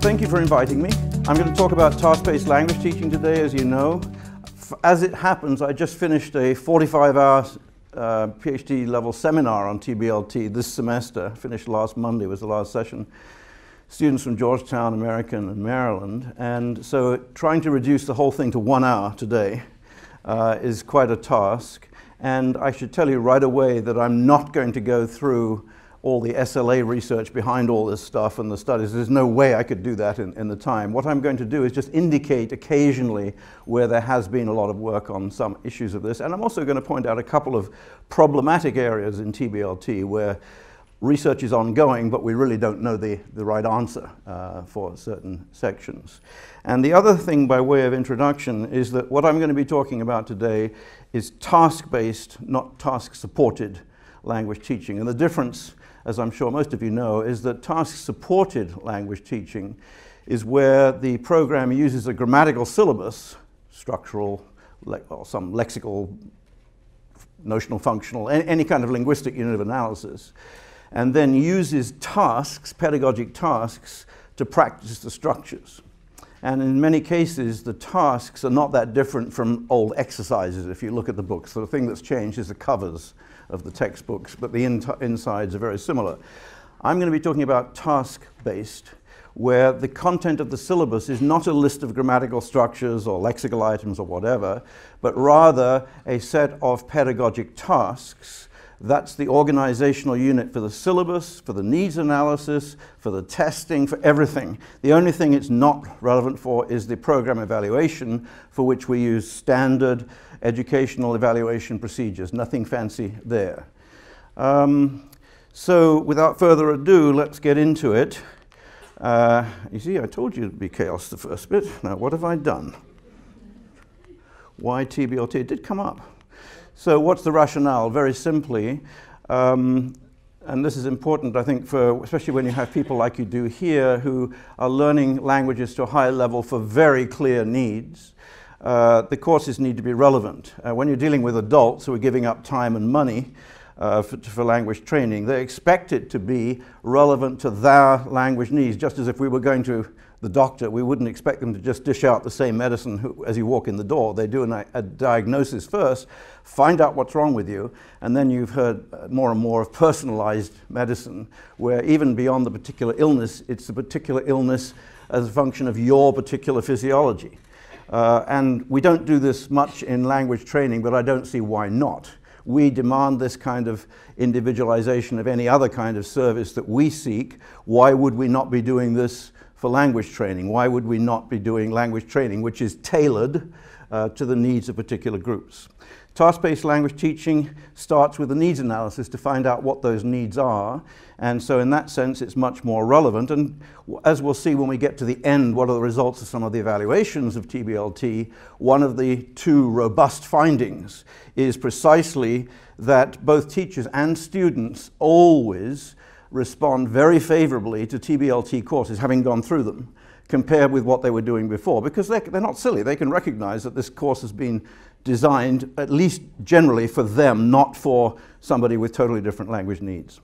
Thank you for inviting me. I'm going to talk about task-based language teaching today, as you know. As it happens, I just finished a 45-hour uh, PhD level seminar on TBLT this semester. Finished last Monday was the last session. Students from Georgetown, American, and Maryland. And so trying to reduce the whole thing to one hour today uh, is quite a task. And I should tell you right away that I'm not going to go through all the SLA research behind all this stuff and the studies. There's no way I could do that in, in the time. What I'm going to do is just indicate occasionally where there has been a lot of work on some issues of this. And I'm also going to point out a couple of problematic areas in TBLT where research is ongoing, but we really don't know the, the right answer uh, for certain sections. And the other thing by way of introduction is that what I'm going to be talking about today is task-based, not task-supported language teaching. And the difference as I'm sure most of you know, is that task-supported language teaching is where the program uses a grammatical syllabus, structural, or some lexical, notional, functional, any, kind of linguistic unit of analysis, and then uses tasks, pedagogic tasks, to practice the structures. And in many cases, the tasks are not that different from old exercises if you look at the books. The thing that's changed is the covers of the textbooks, but the in insides are very similar. I'm going to be talking about task-based, where the content of the syllabus is not a list of grammatical structures or lexical items or whatever, but rather a set of pedagogic tasks that's the organizational unit for the syllabus, for the needs analysis, for the testing, for everything. The only thing it's not relevant for is the program evaluation, for which we use standard educational evaluation procedures. Nothing fancy there. Um, so without further ado, let's get into it. Uh, you see, I told you it'd be chaos the first bit. Now, what have I done? Why TBLT? It did come up. So what's the rationale? Very simply, um, and this is important, I think, for especially when you have people like you do here who are learning languages to a high level for very clear needs uh, the courses need to be relevant. Uh, when you're dealing with adults who are giving up time and money uh, for, for, language training, they expect it to be relevant to their language needs, just as if we were going to the doctor, we wouldn't expect them to just dish out the same medicine as you walk in the door. They do an, a diagnosis first, find out what's wrong with you, and then you've heard uh, more and more of personalized medicine, where even beyond the particular illness, it's the particular illness as a function of your particular physiology. Uh, and we don't do this much in language training, but I don't see why not. We demand this kind of individualization of any other kind of service that we seek. Why would we not be doing this for language training? Why would we not be doing language training, which is tailored uh, to the needs of particular groups? Task-based language teaching starts with a needs analysis to find out what those needs are. And so in that sense, it's much more relevant. And as we'll see when we get to the end, what are the results of some of the evaluations of TBLT, one of the two robust findings is precisely that both teachers and students always respond very favorably to TBLT courses, having gone through them compared with what they were doing before because they're, they're not silly. They can recognize that this course has been designed, at least generally, for them, not for somebody with totally different language needs.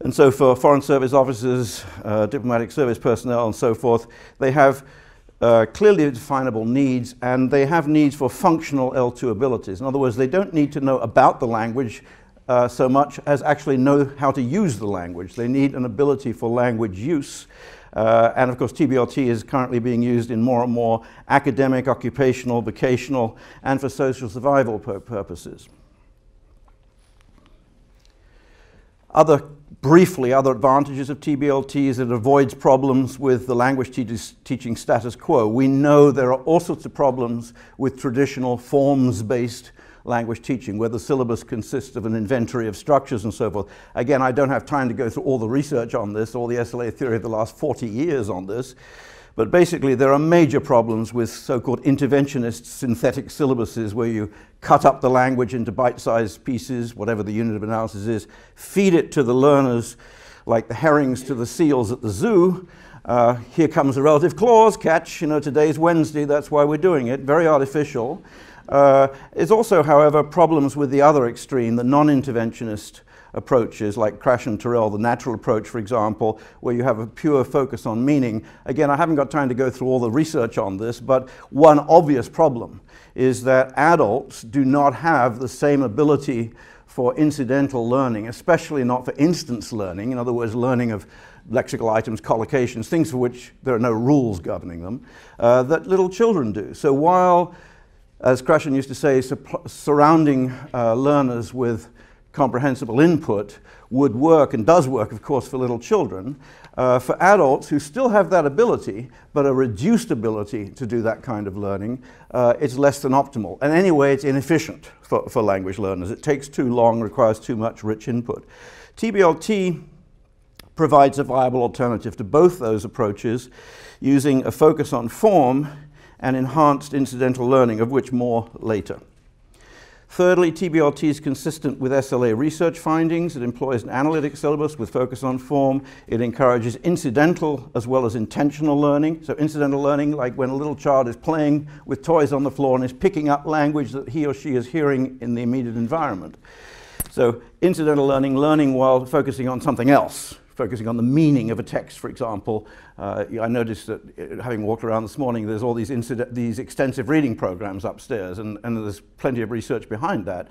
And so for foreign service officers, uh, diplomatic service personnel, and so forth, they have uh, clearly definable needs, and they have needs for functional L2 abilities. In other words, they don't need to know about the language uh, so much as actually know how to use the language. They need an ability for language use, uh, and of course, TBLT is currently being used in more and more academic, occupational, vocational, and for social survival purposes. Other, briefly, other advantages of TBLT is it avoids problems with the language te teaching status quo. We know there are all sorts of problems with traditional forms-based language teaching, where the syllabus consists of an inventory of structures and so forth. Again, I don't have time to go through all the research on this, all the SLA theory of the last 40 years on this, but basically there are major problems with so-called interventionist synthetic syllabuses where you cut up the language into bite-sized pieces, whatever the unit of analysis is, feed it to the learners like the herrings to the seals at the zoo, uh, here comes a relative clause, catch, you know, today's Wednesday, that's why we're doing it, very artificial. Uh, there's also, however, problems with the other extreme, the non-interventionist approaches like Krashen and Terrell, the natural approach, for example, where you have a pure focus on meaning. Again, I haven't got time to go through all the research on this, but one obvious problem is that adults do not have the same ability for incidental learning, especially not for instance learning, in other words, learning of lexical items, collocations, things for which there are no rules governing them, uh, that little children do. So while, as Krashen used to say, surrounding uh, learners with comprehensible input would work and does work, of course, for little children, uh, for adults who still have that ability, but a reduced ability to do that kind of learning, uh, it's less than optimal. And anyway, it's inefficient for, for language learners. It takes too long, requires too much rich input. TBLT provides a viable alternative to both those approaches using a focus on form and enhanced incidental learning, of which more later. Thirdly, TBLT is consistent with SLA research findings. It employs an analytic syllabus with focus on form. It encourages incidental as well as intentional learning. So incidental learning, like when a little child is playing with toys on the floor and is picking up language that he or she is hearing in the immediate environment. So incidental learning, learning while focusing on something else focusing on the meaning of a text, for example. Uh, I noticed that uh, having walked around this morning, there's all these, these extensive reading programs upstairs, and, and, there's plenty of research behind that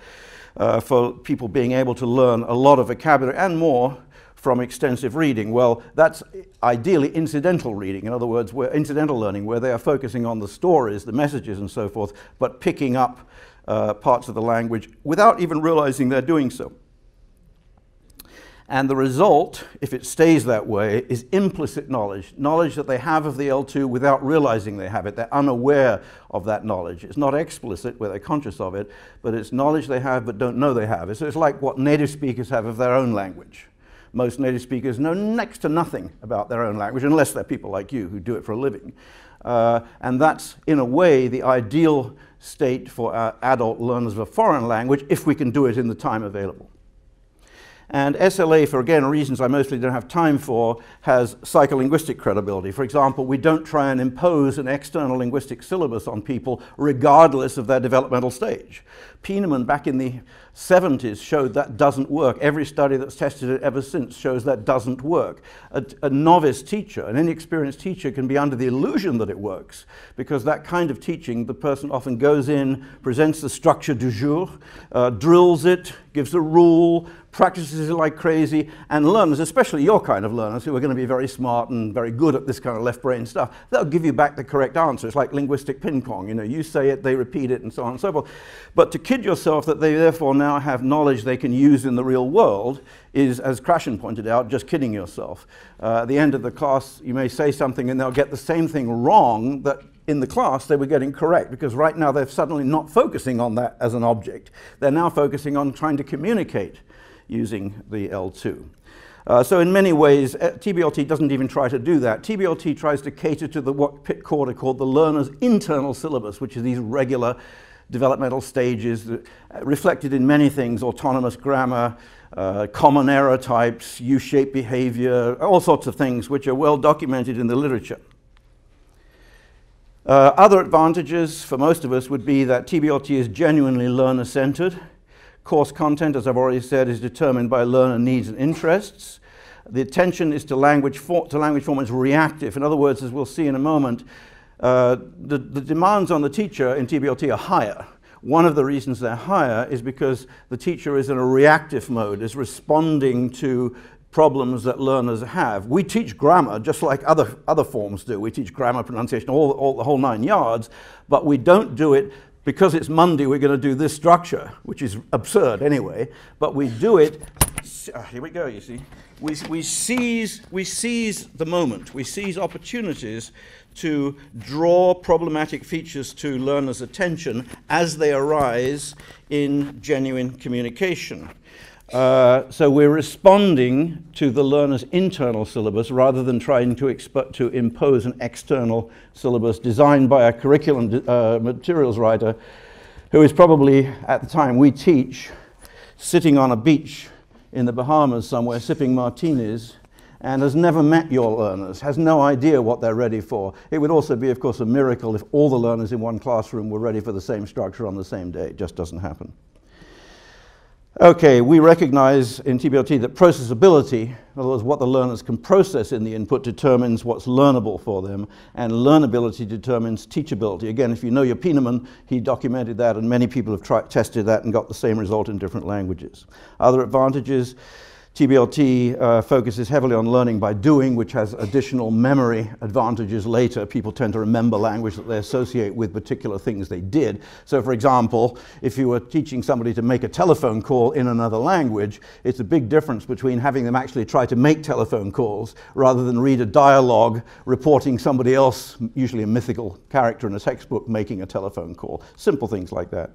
uh, for people being able to learn a lot of vocabulary and more from extensive reading. Well, that's ideally incidental reading. In other words, where incidental learning, where they are focusing on the stories, the messages, and so forth, but picking up uh, parts of the language without even realizing they're doing so. And the result, if it stays that way, is implicit knowledge, knowledge that they have of the L2 without realizing they have it. They're unaware of that knowledge. It's not explicit where they're conscious of it, but it's knowledge they have but don't know they have. So it's like what native speakers have of their own language. Most native speakers know next to nothing about their own language, unless they're people like you who do it for a living. Uh, and that's, in a way, the ideal state for adult learners of a foreign language if we can do it in the time available. And SLA, for again reasons I mostly don't have time for, has psycholinguistic credibility. For example, we don't try and impose an external linguistic syllabus on people regardless of their developmental stage. Pienemann back in the 70s showed that doesn't work. Every study that's tested it ever since shows that doesn't work. A, a, novice teacher, an inexperienced teacher, can be under the illusion that it works because that kind of teaching, the person often goes in, presents the structure du jour, uh, drills it, gives a rule, practices it like crazy, and learners, especially your kind of learners who are going to be very smart and very good at this kind of left brain stuff, they'll give you back the correct answer. It's like linguistic ping pong. You know, you say it, they repeat it, and so on and so forth. But to kid yourself that they therefore now have knowledge they can use in the real world is, as Krashen pointed out, just kidding yourself. Uh, at the end of the class, you may say something and they'll get the same thing wrong that in the class they were getting correct because right now they're suddenly not focusing on that as an object. They're now focusing on trying to communicate using the L2. Uh, so in many ways, uh, TBLT doesn't even try to do that. TBLT tries to cater to the, what Pit Corder called the learner's internal syllabus, which is these regular developmental stages that, uh, reflected in many things, autonomous grammar, uh, common error types, U-shaped behavior, all sorts of things which are well documented in the literature. Uh, other advantages for most of us would be that TBLT is genuinely learner-centered. Course content, as I've already said, is determined by learner needs and interests. The attention is to language, for, to language form is reactive. In other words, as we'll see in a moment, uh, the, the demands on the teacher in TBLT are higher. One of the reasons they're higher is because the teacher is in a reactive mode, is responding to problems that learners have. We teach grammar just like other, other forms do. We teach grammar, pronunciation, all, all the whole nine yards, but we don't do it because it's Monday, we're going to do this structure, which is absurd anyway, but we do it. Uh, here we go, you see. We, we, seize, we seize the moment, we seize opportunities to draw problematic features to learners' attention as they arise in genuine communication. Uh, so we're responding to the learner's internal syllabus rather than trying to, to impose an external syllabus designed by a curriculum uh, materials writer who is probably, at the time we teach, sitting on a beach in the Bahamas somewhere sipping martinis and has never met your learners, has no idea what they're ready for. It would also be, of course, a miracle if all the learners in one classroom were ready for the same structure on the same day. It just doesn't happen. Okay, we recognize in TBLT that processability, in other words, what the learners can process in the input determines what's learnable for them, and learnability determines teachability. Again, if you know your Pienemann, he documented that, and many people have tested that and got the same result in different languages. Other advantages, TBLT uh, focuses heavily on learning by doing, which has additional memory advantages later. People tend to remember language that they associate with particular things they did. So, for example, if you were teaching somebody to make a telephone call in another language, it's a big difference between having them actually try to make telephone calls rather than read a dialogue reporting somebody else, usually a mythical character in a textbook, making a telephone call. Simple things like that.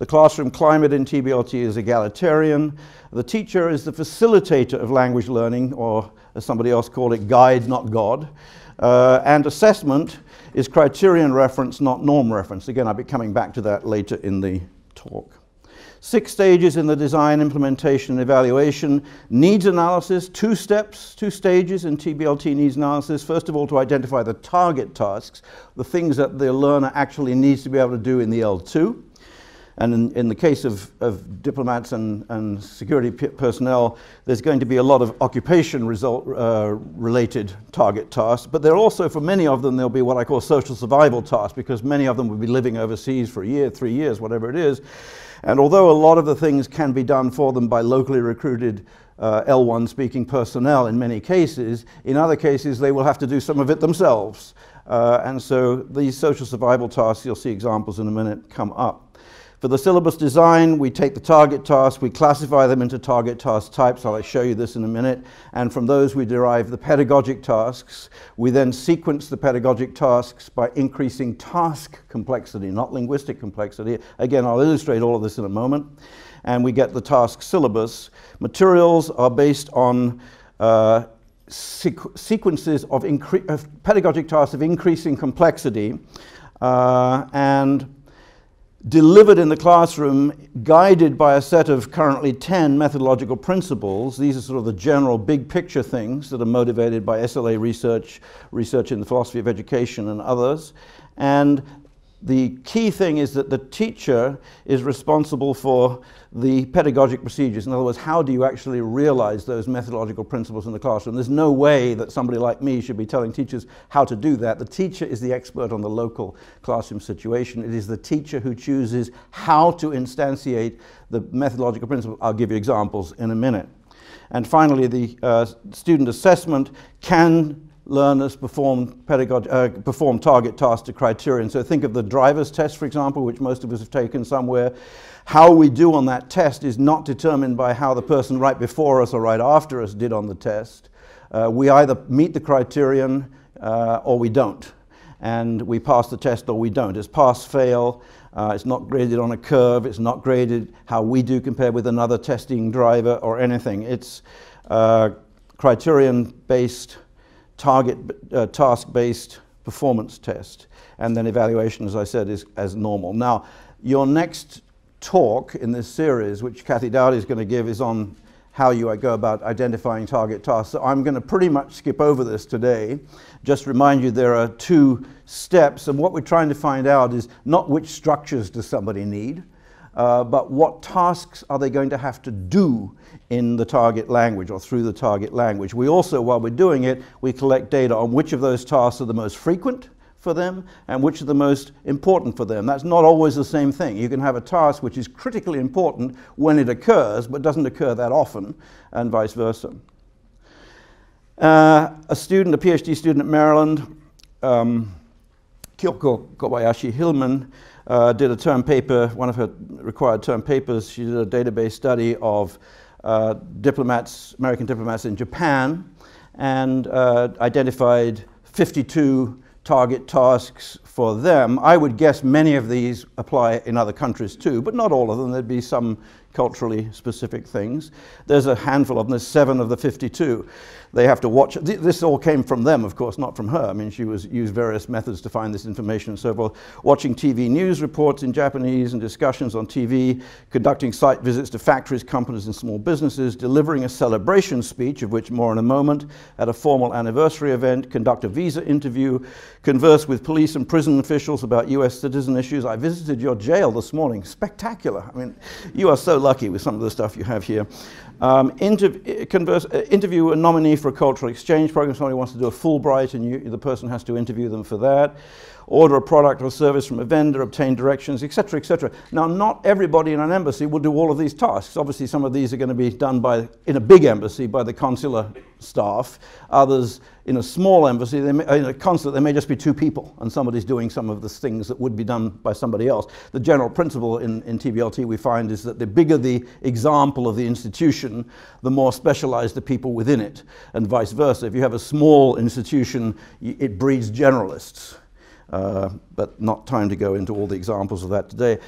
The classroom climate in TBLT is egalitarian. The teacher is the facilitator of language learning, or as somebody else called it, guide, not God. Uh, and assessment is criterion reference, not norm reference. Again, I'll be coming back to that later in the talk. Six stages in the design, implementation, and evaluation. Needs analysis, two steps, two stages in TBLT needs analysis. First of all, to identify the target tasks, the things that the learner actually needs to be able to do in the L2. And in, in the case of, of diplomats and, and security personnel, there's going to be a lot of occupation result, uh, related target tasks. But there also, for many of them, there'll be what I call social survival tasks because many of them will be living overseas for a year, three years, whatever it is. And although a lot of the things can be done for them by locally recruited uh, L1 speaking personnel in many cases, in other cases they will have to do some of it themselves. Uh, and so these social survival tasks, you'll see examples in a minute, come up. For the syllabus design, we take the target tasks, we classify them into target task types. I'll show you this in a minute. And from those, we derive the pedagogic tasks. We then sequence the pedagogic tasks by increasing task complexity, not linguistic complexity. Again, I'll illustrate all of this in a moment. And we get the task syllabus. Materials are based on uh, sequ sequences of, of, pedagogic tasks of increasing complexity. Uh, and delivered in the classroom, guided by a set of currently 10 methodological principles. These are sort of the general big picture things that are motivated by SLA research, research in the philosophy of education and others. And the key thing is that the teacher is responsible for the pedagogic procedures. In other words, how do you actually realize those methodological principles in the classroom? There's no way that somebody like me should be telling teachers how to do that. The teacher is the expert on the local classroom situation. It is the teacher who chooses how to instantiate the methodological principles. I'll give you examples in a minute. And finally, the uh, student assessment can learners perform, uh, perform target tasks to criterion. So think of the driver's test, for example, which most of us have taken somewhere. How we do on that test is not determined by how the person right before us or right after us did on the test. Uh, we either meet the criterion uh, or we don't. And we pass the test or we don't. It's pass fail. Uh, it's not graded on a curve. It's not graded how we do compared with another testing driver or anything. It's uh, criterion based target uh, task-based performance test. And then evaluation, as I said, is as normal. Now, your next talk in this series, which Cathy Doughty is going to give, is on how you go about identifying target tasks. So I'm going to pretty much skip over this today. Just remind you there are two steps, and what we're trying to find out is not which structures does somebody need, uh, but what tasks are they going to have to do in the target language or through the target language. We also, while we're doing it, we collect data on which of those tasks are the most frequent for them and which are the most important for them. That's not always the same thing. You can have a task which is critically important when it occurs, but doesn't occur that often, and vice versa. Uh, a student, a PhD student at Maryland, um, Kyoko Kobayashi Hillman, uh, did a term paper, one of her required term papers. She did a database study of uh, diplomats, American diplomats in Japan, and uh, identified 52 target tasks for them. I would guess many of these apply in other countries too, but not all of them. There'd be some culturally specific things. There's a handful of them, there's seven of the 52. They have to watch, this all came from them, of course, not from her. I mean, she was used various methods to find this information and so forth. Watching TV news reports in Japanese and discussions on TV, conducting site visits to factories, companies, and small businesses, delivering a celebration speech, of which more in a moment, at a formal anniversary event, conduct a visa interview, converse with police and prison officials about US citizen issues. I visited your jail this morning. Spectacular. I mean, you are so lucky with some of the stuff you have here. Um, interv converse, uh, interview a nominee for a cultural exchange program. Somebody wants to do a Fulbright, and you, the person has to interview them for that order a product or service from a vendor, obtain directions, etc., etc. Now, not everybody in an embassy will do all of these tasks. Obviously, some of these are going to be done by, in a big embassy by the consular staff. Others, in a small embassy, may, in a consulate, there may just be two people, and somebody's doing some of the things that would be done by somebody else. The general principle in, in TBLT we find is that the bigger the example of the institution, the more specialized the people within it, and vice versa. If you have a small institution, it breeds generalists. Uh, but not time to go into all the examples of that today.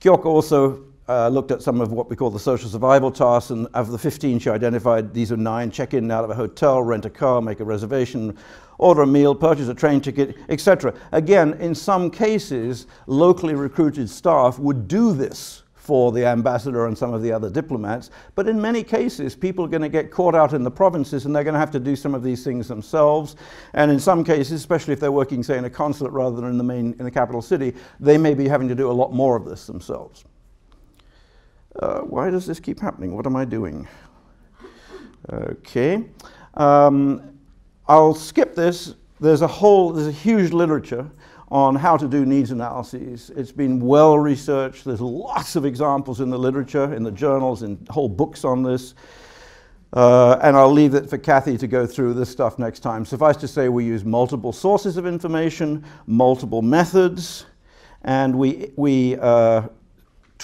Kyoko also uh, looked at some of what we call the social survival tasks, and of the 15 she identified, these are nine, check in out of a hotel, rent a car, make a reservation, order a meal, purchase a train ticket, etc. Again, in some cases, locally recruited staff would do this for the ambassador and some of the other diplomats. But in many cases, people are going to get caught out in the provinces and they're going to have to do some of these things themselves. And in some cases, especially if they're working, say, in a consulate rather than in the main, in the capital city, they may be having to do a lot more of this themselves. Uh, why does this keep happening? What am I doing? Okay. Um, I'll skip this. There's a whole, there's a huge literature on how to do needs analyses. It's been well researched. There's lots of examples in the literature, in the journals, in whole books on this. Uh, and I'll leave it for Kathy to go through this stuff next time. Suffice to say, we use multiple sources of information, multiple methods, and we, we uh,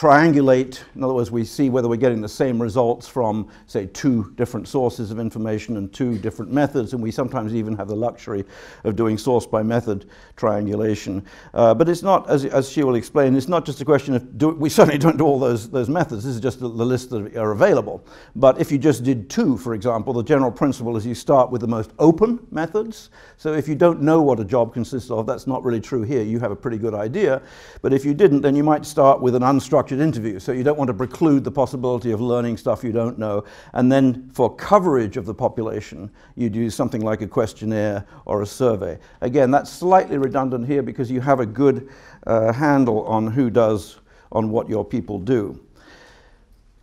triangulate, in other words, we see whether we're getting the same results from, say, two different sources of information and two different methods, and we sometimes even have the luxury of doing source by method triangulation. Uh, but it's not, as, as she will explain, it's not just a question of, do, we certainly don't do all those, those methods, this is just the, the list that are available. But if you just did two, for example, the general principle is you start with the most open methods. So if you don't know what a job consists of, that's not really true here, you have a pretty good idea. But if you didn't, then you might start with an unstructured structured interview. So you don't want to preclude the possibility of learning stuff you don't know. And then for coverage of the population, you'd use something like a questionnaire or a survey. Again, that's slightly redundant here because you have a good uh, handle on who does, on what your people do.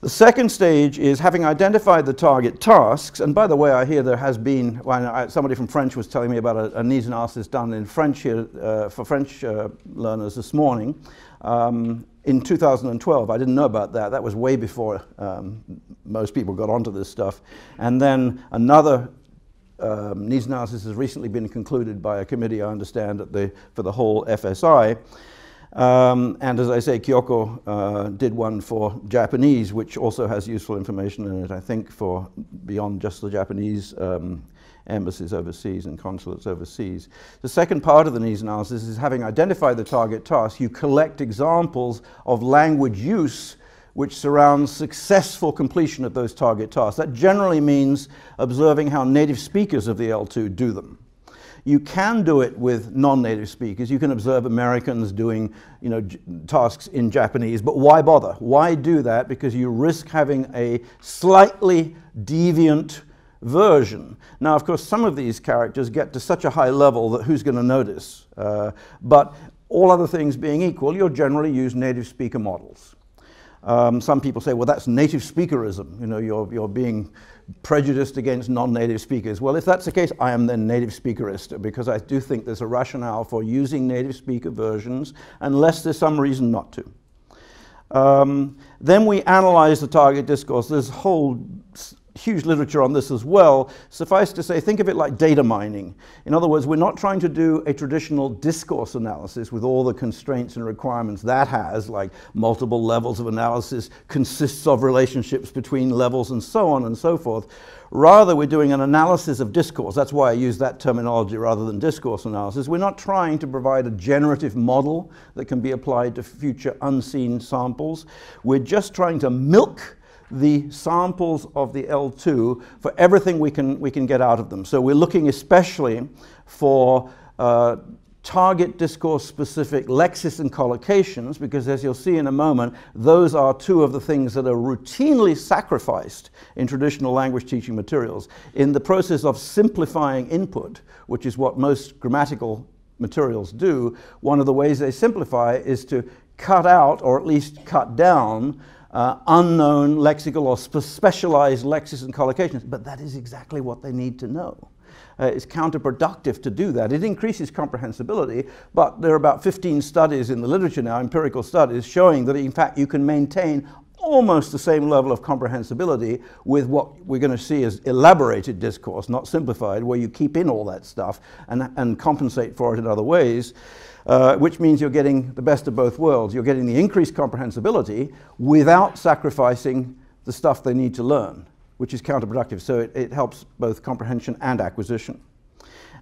The second stage is having identified the target tasks, and by the way, I hear there has been, well, I, somebody from French was telling me about a, a needs analysis done in French here uh, for French uh, learners this morning. Um, in 2012. I didn't know about that. That was way before um, most people got onto this stuff. And then another um, needs analysis has recently been concluded by a committee, I understand, the, for the whole FSI. Um, and as I say, Kyoko uh, did one for Japanese, which also has useful information in it, I think, for beyond just the Japanese um, embassies overseas and consulates overseas. The second part of the needs analysis is having identified the target task, you collect examples of language use which surrounds successful completion of those target tasks. That generally means observing how native speakers of the L2 do them. You can do it with non-native speakers. You can observe Americans doing you know, tasks in Japanese, but why bother? Why do that? Because you risk having a slightly deviant version. Now, of course, some of these characters get to such a high level that who's going to notice? Uh, but all other things being equal, you'll generally use native speaker models. Um, some people say, well, that's native speakerism. You know, you're, you're being prejudiced against non-native speakers. Well, if that's the case, I am then native speakerist because I do think there's a rationale for using native speaker versions unless there's some reason not to. Um, then we analyze the target discourse. There's a whole huge literature on this as well. Suffice to say, think of it like data mining. In other words, we're not trying to do a traditional discourse analysis with all the constraints and requirements that has, like multiple levels of analysis, consists of relationships between levels and so on and so forth. Rather, we're doing an analysis of discourse. That's why I use that terminology rather than discourse analysis. We're not trying to provide a generative model that can be applied to future unseen samples. We're just trying to milk the samples of the L2 for everything we can, we can get out of them. So we're looking especially for uh, target discourse specific lexis and collocations because as you'll see in a moment, those are two of the things that are routinely sacrificed in traditional language teaching materials. In the process of simplifying input, which is what most grammatical materials do, one of the ways they simplify is to cut out or at least cut down uh, unknown lexical or spe specialized lexis and collocations. But that is exactly what they need to know. Uh, it's counterproductive to do that. It increases comprehensibility, but there are about 15 studies in the literature now, empirical studies, showing that in fact you can maintain almost the same level of comprehensibility with what we're going to see as elaborated discourse, not simplified, where you keep in all that stuff and, and compensate for it in other ways, uh, which means you're getting the best of both worlds. You're getting the increased comprehensibility without sacrificing the stuff they need to learn, which is counterproductive. So it, it helps both comprehension and acquisition.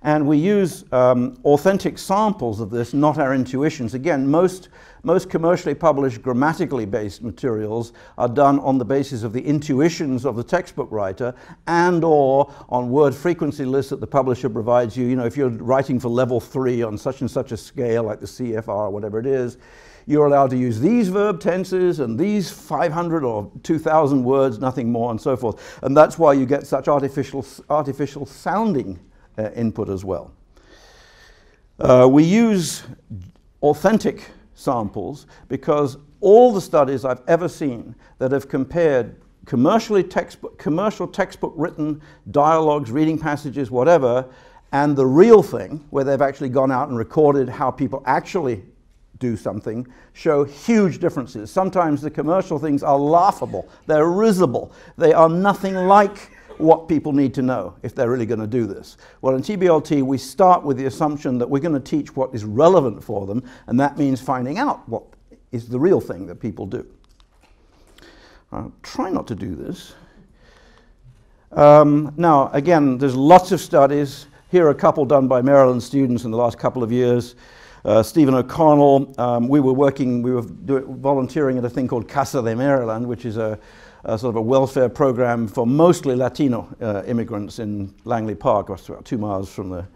And we use um, authentic samples of this, not our intuitions. Again, most, most commercially published grammatically based materials are done on the basis of the intuitions of the textbook writer and or on word frequency lists that the publisher provides you. You know, if you're writing for level three on such and such a scale, like the CFR or whatever it is, you're allowed to use these verb tenses and these 500 or 2,000 words, nothing more, and so forth. And that's why you get such artificial, artificial sounding uh, input as well. Uh, we use authentic samples because all the studies I've ever seen that have compared commercially textbook, commercial textbook written dialogues, reading passages, whatever, and the real thing, where they've actually gone out and recorded how people actually do something, show huge differences. Sometimes the commercial things are laughable, they're risible, they are nothing like what people need to know if they're really going to do this. Well, in TBLT, we start with the assumption that we're going to teach what is relevant for them, and that means finding out what is the real thing that people do. I'll try not to do this. Um, now, again, there's lots of studies. Here are a couple done by Maryland students in the last couple of years. Uh, Stephen O'Connell, um, we were working, we were volunteering at a thing called Casa de Maryland, which is a a sort of a welfare program for mostly Latino uh, immigrants in Langley Park, which about two miles from the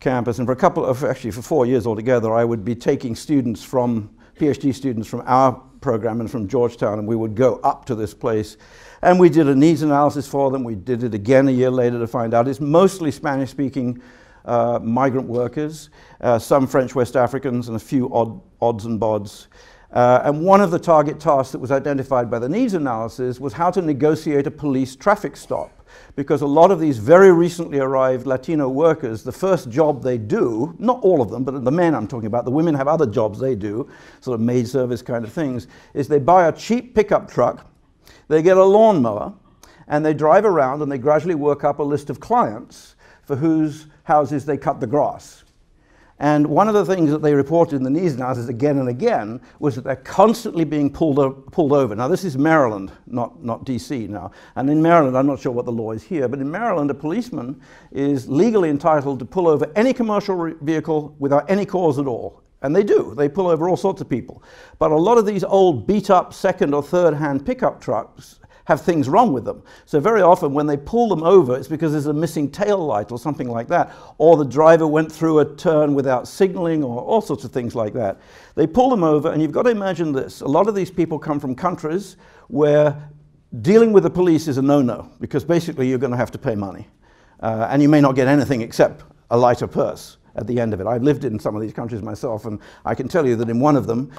campus. And for a couple of, actually for four years altogether, I would be taking students from, PhD students from our program and from Georgetown, and we would go up to this place. And we did a needs analysis for them. We did it again a year later to find out it's mostly Spanish speaking uh, migrant workers, uh, some French West Africans, and a few odd, odds and bods. Uh, and one of the target tasks that was identified by the needs analysis was how to negotiate a police traffic stop. Because a lot of these very recently arrived Latino workers, the first job they do, not all of them, but the men I'm talking about, the women have other jobs they do, sort of maid service kind of things, is they buy a cheap pickup truck, they get a lawnmower, and they drive around and they gradually work up a list of clients for whose houses they cut the grass. And one of the things that they reported in the needs analysis again and again was that they're constantly being pulled, pulled over. Now, this is Maryland, not, not DC now. And in Maryland, I'm not sure what the law is here, but in Maryland, a policeman is legally entitled to pull over any commercial vehicle without any cause at all. And they do. They pull over all sorts of people. But a lot of these old beat up second or third hand pickup trucks have things wrong with them. So very often when they pull them over, it's because there's a missing tail light or something like that, or the driver went through a turn without signaling or all sorts of things like that. They pull them over, and you've got to imagine this. A lot of these people come from countries where dealing with the police is a no-no, because basically you're going to have to pay money. Uh, and you may not get anything except a lighter purse at the end of it. I've lived in some of these countries myself, and I can tell you that in one of them,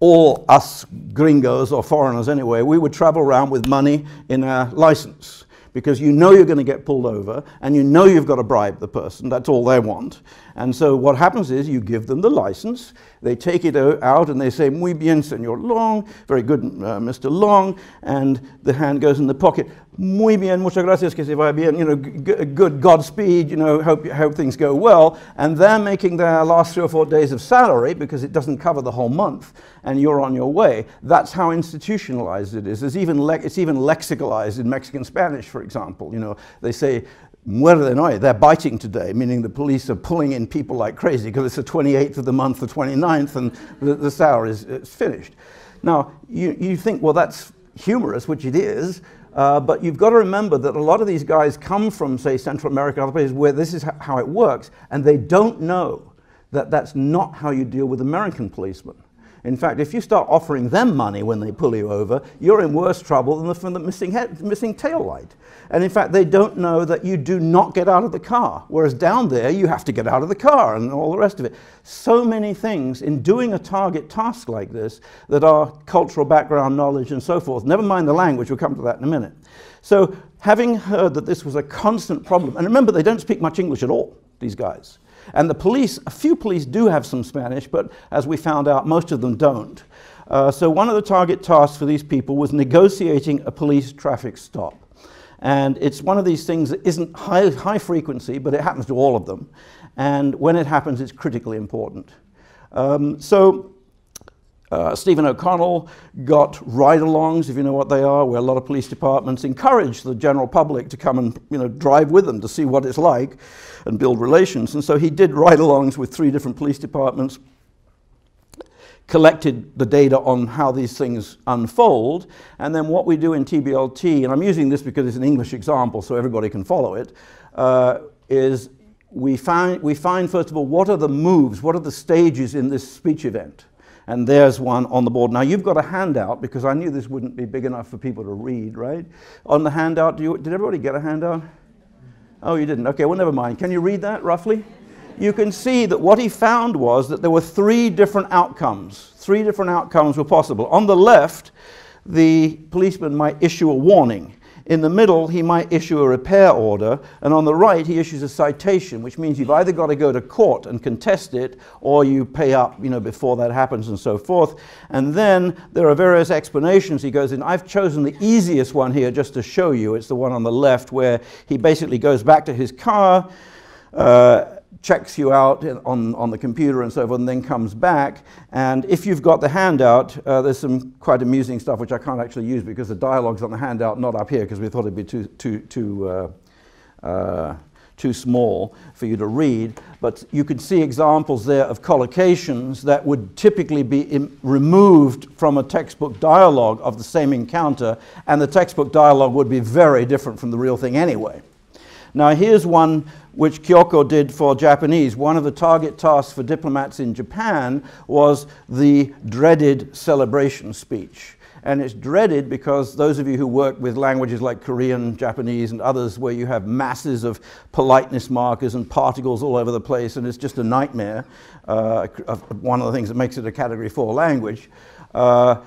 all us gringos or foreigners anyway, we would travel around with money in our license because you know you're going to get pulled over and you know you've got to bribe the person. That's all they want. And so what happens is you give them the license, they take it out and they say, muy bien, Senor Long, very good, uh, Mr. Long, and the hand goes in the pocket. Muy bien, muchas gracias, que se vaya bien, you know, good Godspeed, you know, hope, hope things go well. And they're making their last three or four days of salary because it doesn't cover the whole month and you're on your way. That's how institutionalized it is. Even, it's even lexicalized in Mexican Spanish, for example. You know, they say, muerde no, they're biting today, meaning the police are pulling in people like crazy because it's the 28th of the month, the 29th, and the, the salary is, is finished. Now, you, you think, well, that's humorous, which it is, uh, but you've got to remember that a lot of these guys come from, say, Central America, other places where this is how it works, and they don't know that that's not how you deal with American policemen. In fact, if you start offering them money when they pull you over, you're in worse trouble than the, from the missing, head, missing tail light. And in fact, they don't know that you do not get out of the car. Whereas down there, you have to get out of the car and all the rest of it. So many things in doing a target task like this that are cultural background knowledge and so forth. Never mind the language, we'll come to that in a minute. So, having heard that this was a constant problem, and remember, they don't speak much English at all, these guys. And the police, a few police do have some Spanish, but as we found out, most of them don't. Uh, so, one of the target tasks for these people was negotiating a police traffic stop. And it's one of these things that isn't high, high frequency, but it happens to all of them. And when it happens, it's critically important. Um, so uh, Stephen O'Connell got ride-alongs, if you know what they are, where a lot of police departments encourage the general public to come and you know, drive with them to see what it's like and build relations. And so he did ride-alongs with three different police departments collected the data on how these things unfold. And then what we do in TBLT, and I'm using this because it's an English example so everybody can follow it, uh, is we find, we find, first of all, what are the moves, what are the stages in this speech event? And there's one on the board. Now, you've got a handout because I knew this wouldn't be big enough for people to read, right? On the handout, you, did everybody get a handout? Oh, you didn't? Okay, well, never mind. Can you read that roughly? you can see that what he found was that there were three different outcomes. Three different outcomes were possible. On the left, the policeman might issue a warning. In the middle, he might issue a repair order. And on the right, he issues a citation, which means you've either got to go to court and contest it, or you pay up you know, before that happens and so forth. And then there are various explanations he goes in. I've chosen the easiest one here just to show you. It's the one on the left where he basically goes back to his car. Uh, checks you out on, on the computer and so forth, and then comes back. And if you've got the handout, uh, there's some quite amusing stuff which I can't actually use because the dialogue's on the handout, not up here, because we thought it'd be too, too, too, uh, uh, too small for you to read. But you can see examples there of collocations that would typically be removed from a textbook dialogue of the same encounter, and the textbook dialogue would be very different from the real thing anyway. Now, here's one which Kyoko did for Japanese. One of the target tasks for diplomats in Japan was the dreaded celebration speech. And it's dreaded because those of you who work with languages like Korean, Japanese, and others where you have masses of politeness markers and particles all over the place, and it's just a nightmare, uh, one of the things that makes it a Category 4 language. Uh,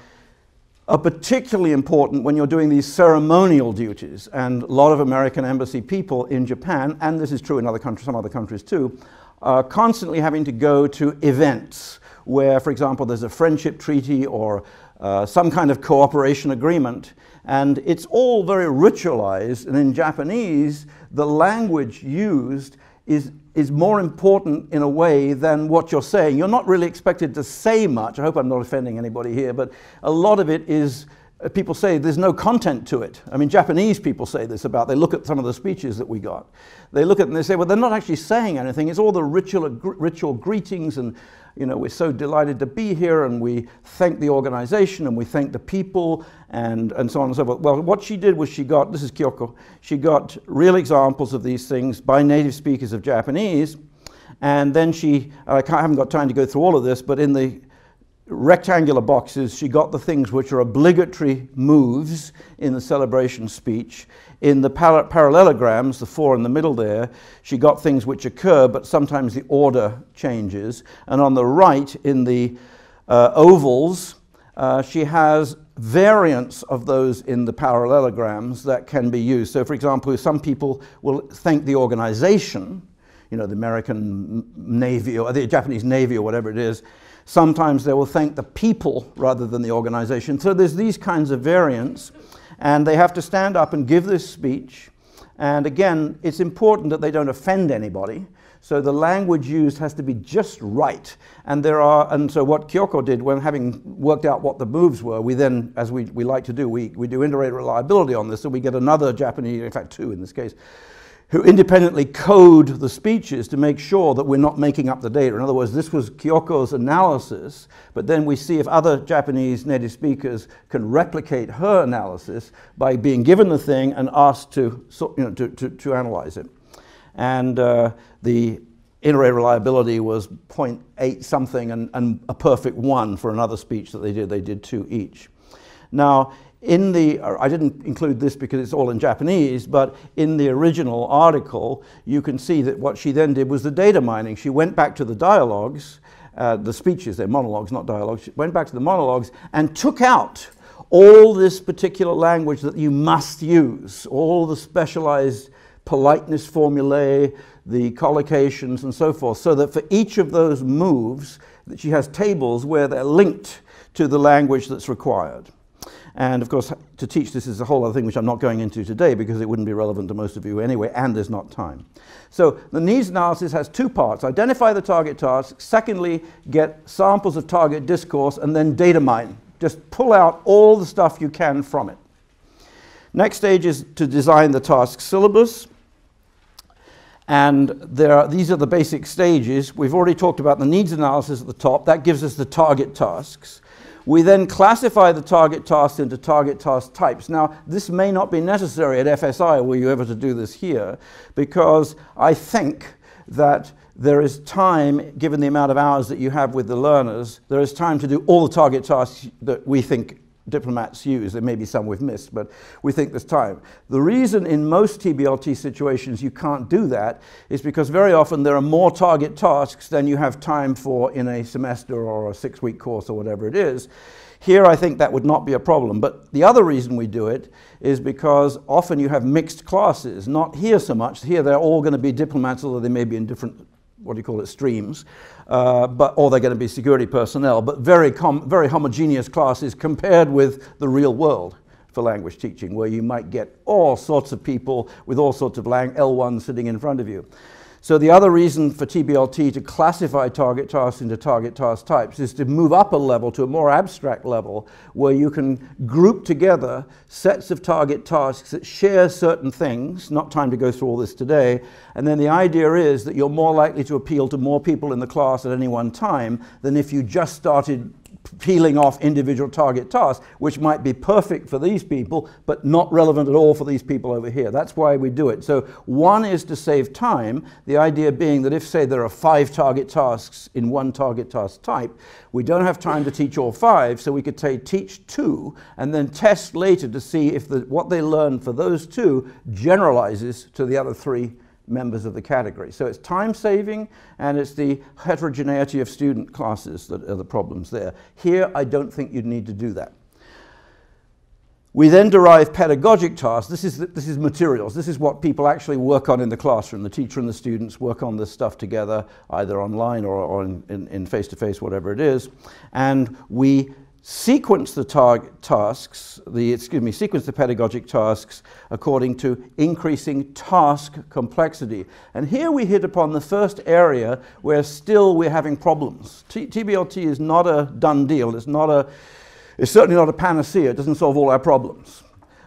are particularly important when you're doing these ceremonial duties. And a lot of American embassy people in Japan, and this is true in other countries, some other countries too, are constantly having to go to events where, for example, there's a friendship treaty or uh, some kind of cooperation agreement. And it's all very ritualized. And in Japanese, the language used is, is more important in a way than what you're saying. You're not really expected to say much. I hope I'm not offending anybody here, but a lot of it is Uh, people say there's no content to it. I mean, Japanese people say this about, they look at some of the speeches that we got. They look at it and they say, well, they're not actually saying anything. It's all the ritual, ritual greetings and you know, we're so delighted to be here and we thank the organization and we thank the people and, and so on and so forth. Well, what she did was she got, this is Kyoko, she got real examples of these things by native speakers of Japanese. And then she, I haven't got time to go through all of this, but in the rectangular boxes, she got the things which are obligatory moves in the celebration speech. In the par parallelograms, the four in the middle there, she got things which occur, but sometimes the order changes. And on the right, in the uh, ovals, uh, she has variants of those in the parallelograms that can be used. So, for example, some people will thank the organization, you know, the American Navy or the Japanese Navy or whatever it is. Sometimes they will thank the people rather than the organization. So there's these kinds of variants. And they have to stand up and give this speech. And again, it's important that they don't offend anybody. So the language used has to be just right. And there are, and so what Kyoko did when having worked out what the moves were, we then, as we, we like to do, we, we do inter-rater reliability on this. So we get another Japanese, in fact two in this case, who independently code the speeches to make sure that we're not making up the data. In other words, this was Kyoko's analysis, but then we see if other Japanese native speakers can replicate her analysis by being given the thing and asked to, you know, to, to, to analyze it. And uh, the inter-rater reliability was 0.8 something and, and a perfect one for another speech that they did. They did two each. Now, in the, I didn't include this because it's all in Japanese, but in the original article, you can see that what she then did was the data mining. She went back to the dialogues, uh, the speeches, they're monologues, not dialogues. She went back to the monologues and took out all this particular language that you must use, all the specialized politeness formulae, the collocations and so forth, so that for each of those moves, she has tables where they're linked to the language that's required. And of course, to teach this is a whole other thing which I'm not going into today because it wouldn't be relevant to most of you anyway, and there's not time. So the needs analysis has two parts. Identify the target task. Secondly, get samples of target discourse and then data mine. Just pull out all the stuff you can from it. Next stage is to design the task syllabus. And there are, these are the basic stages. We've already talked about the needs analysis at the top. That gives us the target tasks. We then classify the target tasks into target task types. Now, this may not be necessary at FSI, were you ever to do this here, because I think that there is time, given the amount of hours that you have with the learners, there is time to do all the target tasks that we think diplomats use. There may be some we've missed, but we think there's time. The reason in most TBLT situations you can't do that is because very often there are more target tasks than you have time for in a semester or a six-week course or whatever it is. Here, I think that would not be a problem. But the other reason we do it is because often you have mixed classes. Not here so much. Here, they're all going to be diplomats, although they may be in different what do you call it, streams, uh, but, or they're going to be security personnel, but very, very homogeneous classes compared with the real world for language teaching, where you might get all sorts of people with all sorts of L1 sitting in front of you. So the other reason for TBLT to classify target tasks into target task types is to move up a level to a more abstract level where you can group together sets of target tasks that share certain things, not time to go through all this today, and then the idea is that you're more likely to appeal to more people in the class at any one time than if you just started peeling off individual target tasks, which might be perfect for these people, but not relevant at all for these people over here. That's why we do it. So one is to save time, the idea being that if, say, there are five target tasks in one target task type, we don't have time to teach all five, so we could say teach two and then test later to see if the, what they learn for those two generalizes to the other three members of the category. So it's time saving and it's the heterogeneity of student classes that are the problems there. Here, I don't think you'd need to do that. We then derive pedagogic tasks. This is, this is materials. This is what people actually work on in the classroom. The teacher and the students work on this stuff together, either online or, or in, in, face-to-face, -face, whatever it is. And we sequence the tasks, the, excuse me, sequence the pedagogic tasks according to increasing task complexity. And here we hit upon the first area where still we're having problems. T TBLT is not a done deal. It's not a, it's certainly not a panacea. It doesn't solve all our problems.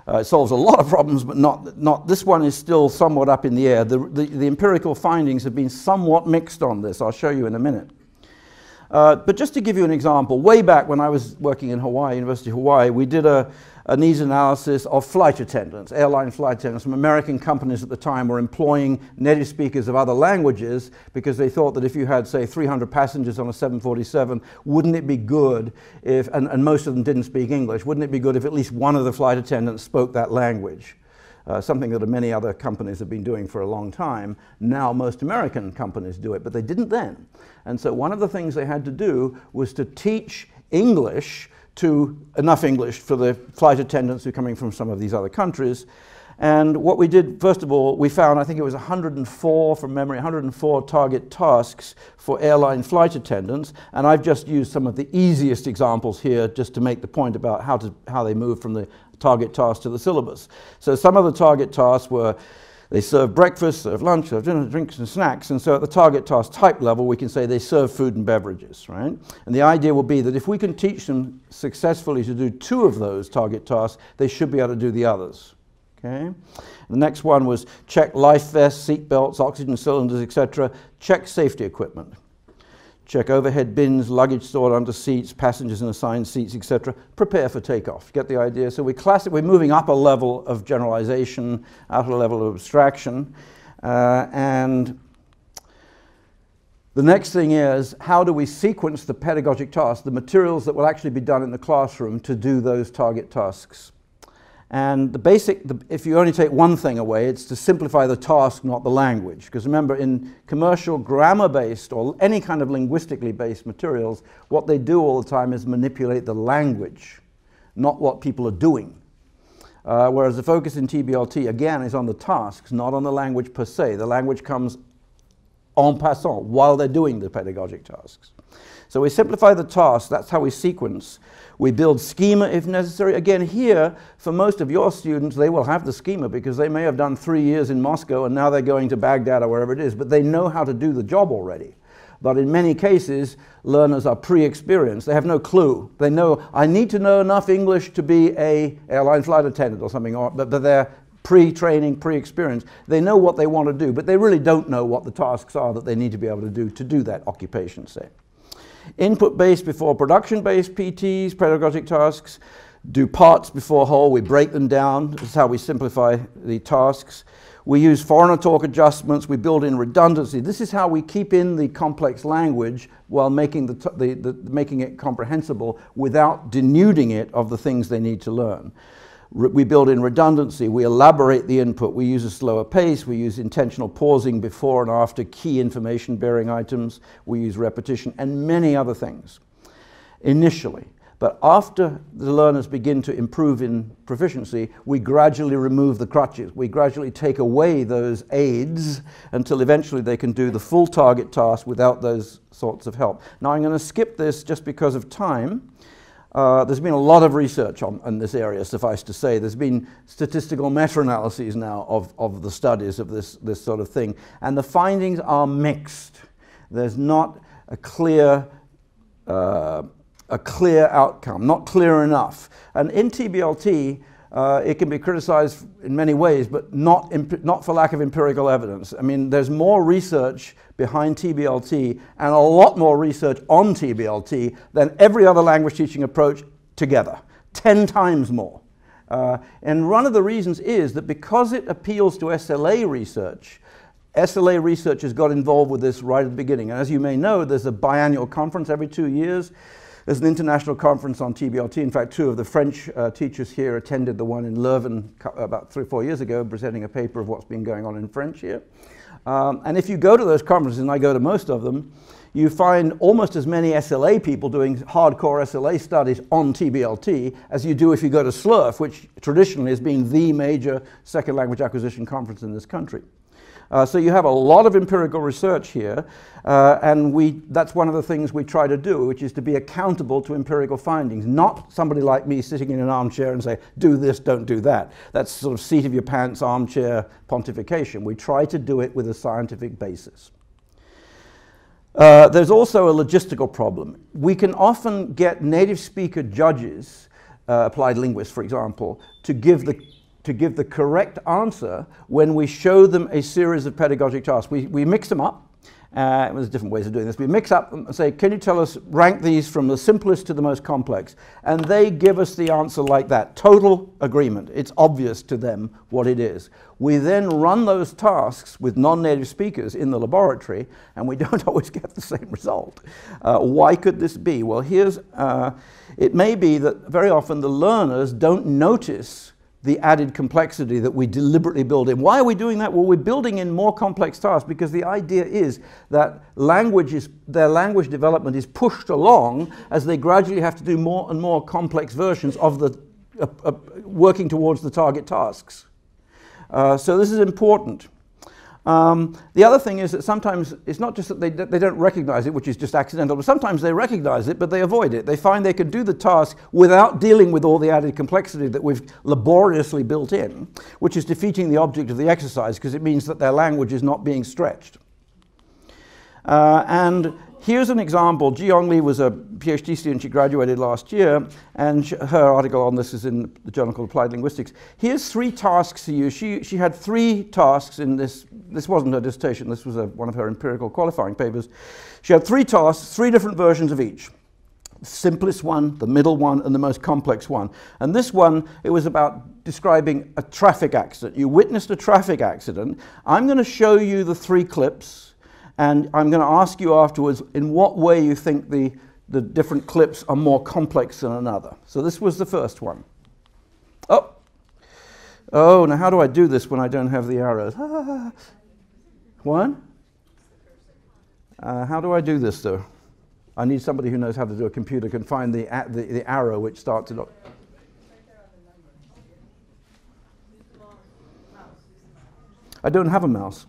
Uh, it solves a lot of problems, but not, not this one is still somewhat up in the air. The, the, the empirical findings have been somewhat mixed on this. I'll show you in a minute. Uh, but just to give you an example, way back when I was working in Hawaii, University of Hawaii, we did a, a needs analysis of flight attendants, airline flight attendants. Some American companies at the time were employing native speakers of other languages because they thought that if you had, say, 300 passengers on a 747, wouldn't it be good if, and, and most of them didn't speak English, wouldn't it be good if at least one of the flight attendants spoke that language? Uh, something that many other companies have been doing for a long time. Now most American companies do it, but they didn't then. And so one of the things they had to do was to teach English to enough English for the flight attendants who are coming from some of these other countries. And what we did, first of all, we found, I think it was 104 from memory, 104 target tasks for airline flight attendants. And I've just used some of the easiest examples here just to make the point about how, to, how they move from the target tasks to the syllabus. So some of the target tasks were they serve breakfast, serve lunch, serve dinner, drinks and snacks. And so at the target task type level, we can say they serve food and beverages, right? And the idea will be that if we can teach them successfully to do two of those target tasks, they should be able to do the others, okay? The next one was check life vests, seat belts, oxygen cylinders, etc. Check safety equipment check overhead bins, luggage stored under seats, passengers in assigned seats, etc. Prepare for takeoff. Get the idea? So we class we're moving up a level of generalization, out of a level of abstraction, uh, and The next thing is how do we sequence the pedagogic tasks, the materials that will actually be done in the classroom to do those target tasks. And the basic, the, if you only take one thing away, it's to simplify the task, not the language. Because remember, in commercial grammar-based or any kind of linguistically based materials, what they do all the time is manipulate the language, not what people are doing. Uh, whereas the focus in TBLT, again, is on the tasks, not on the language per se. The language comes en passant while they're doing the pedagogic tasks. So we simplify the task, that's how we sequence. We build schema if necessary. Again, here, for most of your students, they will have the schema because they may have done three years in Moscow and now they're going to Baghdad or wherever it is, but they know how to do the job already. But in many cases, learners are pre-experienced. They have no clue. They know, I need to know enough English to be a airline flight attendant or something, or, but, but they're pre-training, pre-experience. They know what they want to do, but they really don't know what the tasks are that they need to be able to do to do that occupation, say. Input-based before production-based PTs, pedagogic tasks, do parts before whole, we break them down. This is how we simplify the tasks. We use foreigner talk adjustments, we build in redundancy. This is how we keep in the complex language while making, the, the, the, making it comprehensible without denuding it of the things they need to learn we build in redundancy, we elaborate the input, we use a slower pace, we use intentional pausing before and after key information bearing items, we use repetition, and many other things initially. But after the learners begin to improve in proficiency, we gradually remove the crutches. We gradually take away those aids until eventually they can do the full target task without those sorts of help. Now I'm going to skip this just because of time. Uh, there's been a lot of research on, this area, suffice to say. There's been statistical meta-analyses now of, of the studies of this, this sort of thing. And the findings are mixed. There's not a clear, uh, a clear outcome, not clear enough. And in TBLT, uh, it can be criticized in many ways, but not, not for lack of empirical evidence. I mean, there's more research behind TBLT and a lot more research on TBLT than every other language teaching approach together, 10 times more. Uh, and one of the reasons is that because it appeals to SLA research, SLA researchers got involved with this right at the beginning. And as you may know, there's a biannual conference every two years there's an international conference on TBLT. In fact, two of the French uh, teachers here attended the one in Leuven about three or four years ago, presenting a paper of what's been going on in French here. Um, and if you go to those conferences, and I go to most of them, you find almost as many SLA people doing hardcore SLA studies on TBLT as you do if you go to SLRF, which traditionally has been the major second language acquisition conference in this country. Uh, so you have a lot of empirical research here, uh, and we, that's one of the things we try to do, which is to be accountable to empirical findings, not somebody like me sitting in an armchair and say, do this, don't do that. That's sort of seat of your pants armchair pontification. We try to do it with a scientific basis. Uh, there's also a logistical problem. We can often get native speaker judges, uh, applied linguists, for example, to give the to give the correct answer when we show them a series of pedagogic tasks. We, we mix them up. Uh, there's different ways of doing this. We mix up and say, can you tell us, rank these from the simplest to the most complex? And they give us the answer like that. Total agreement. It's obvious to them what it is. We then run those tasks with non-native speakers in the laboratory, and we don't always get the same result. Uh, why could this be? Well, here's, uh, it may be that very often the learners don't notice the added complexity that we deliberately build in. Why are we doing that? Well, we're building in more complex tasks because the idea is that language is, their language development is pushed along as they gradually have to do more and more complex versions of the uh, uh, working towards the target tasks. Uh, so this is important. Um, the other thing is that sometimes it's not just that they, they don't recognize it, which is just accidental, but sometimes they recognize it, but they avoid it. They find they can do the task without dealing with all the added complexity that we've laboriously built in, which is defeating the object of the exercise because it means that their language is not being stretched. Uh, and Here's an example. Ji-Yong Lee was a PhD student. She graduated last year, and her article on this is in the Journal called Applied Linguistics. Here's three tasks to you. She, she had three tasks in this. This wasn't her dissertation. This was a, one of her empirical qualifying papers. She had three tasks, three different versions of each. The simplest one, the middle one, and the most complex one. And this one, it was about describing a traffic accident. You witnessed a traffic accident. I'm going to show you the three clips And I'm going to ask you afterwards in what way you think the, the different clips are more complex than another. So this was the first one. Oh, oh, now how do I do this when I don't have the arrows? One? Uh, how do I do this though? I need somebody who knows how to do a computer, can find the, the, the arrow which starts off. I don't have a mouse.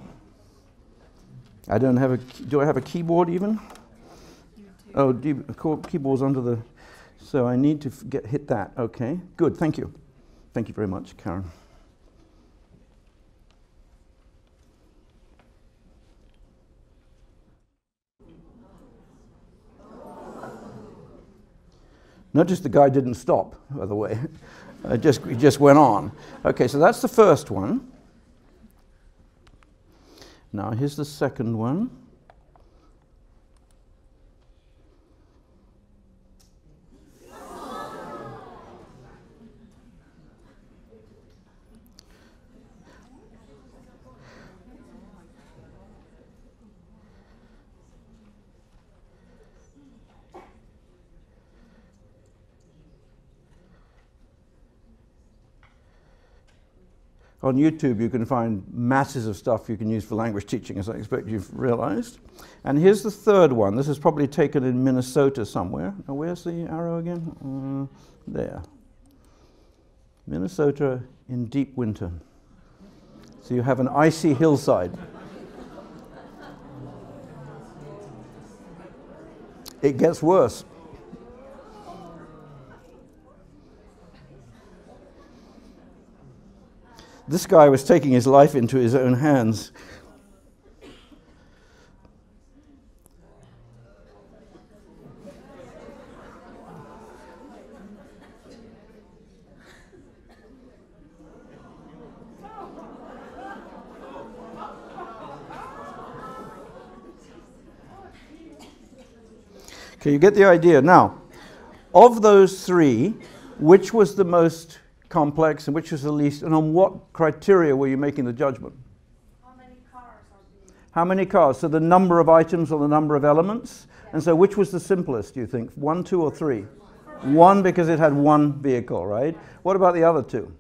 I don't have a. Do I have a keyboard even? Oh, keyboard's under the. So I need to get hit that. Okay, good. Thank you. Thank you very much, Karen. Notice the guy didn't stop, by the way. it just, it just went on. Okay, so that's the first one. Now here's the second one. On YouTube, you can find masses of stuff you can use for language teaching, as I expect you've realized. And here's the third one. This is probably taken in Minnesota somewhere. Now, where's the arrow again? Uh, there. Minnesota in deep winter. So you have an icy hillside. it gets worse. This guy was taking his life into his own hands. Okay, you get the idea. Now, of those three, which was the most complex and which was the least, and on what criteria were you making the judgment? How many cars How many cars? So the number of items or the number of elements? And so which was the simplest, do you think? One, two, or three? One because it had one vehicle, right? What about the other two?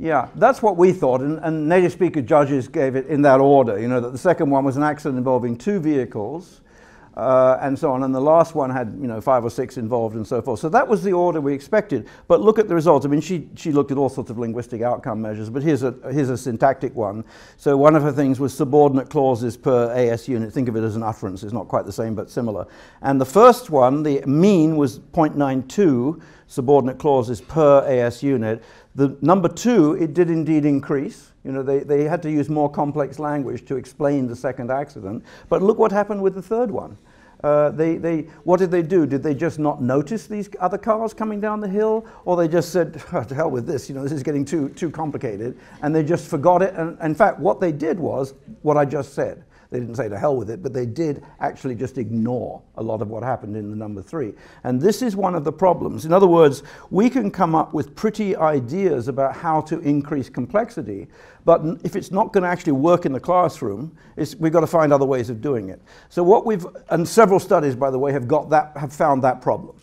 Yeah, that's what we thought, and, and, native speaker judges gave it in that order. You know, that the second one was an accident involving two vehicles, uh, and so on. And the last one had, you know, five or six involved and so forth. So that was the order we expected. But look at the results. I mean, she, she looked at all sorts of linguistic outcome measures, but here's a, here's a syntactic one. So one of her things was subordinate clauses per AS unit. Think of it as an utterance. It's not quite the same, but similar. And the first one, the mean was 0.92 subordinate clauses per AS unit. The number two, it did indeed increase. You know, they, they had to use more complex language to explain the second accident. But look what happened with the third one. Uh, they, they, what did they do? Did they just not notice these other cars coming down the hill? Or they just said, oh, to hell with this, you know, this is getting too, too complicated. And they just forgot it. And in fact, what they did was what I just said. They didn't say to hell with it, but they did actually just ignore a lot of what happened in the number three. And this is one of the problems. In other words, we can come up with pretty ideas about how to increase complexity, but if it's not going to actually work in the classroom, we've got to find other ways of doing it. So what we've, and several studies, by the way, have got that, have found that problem.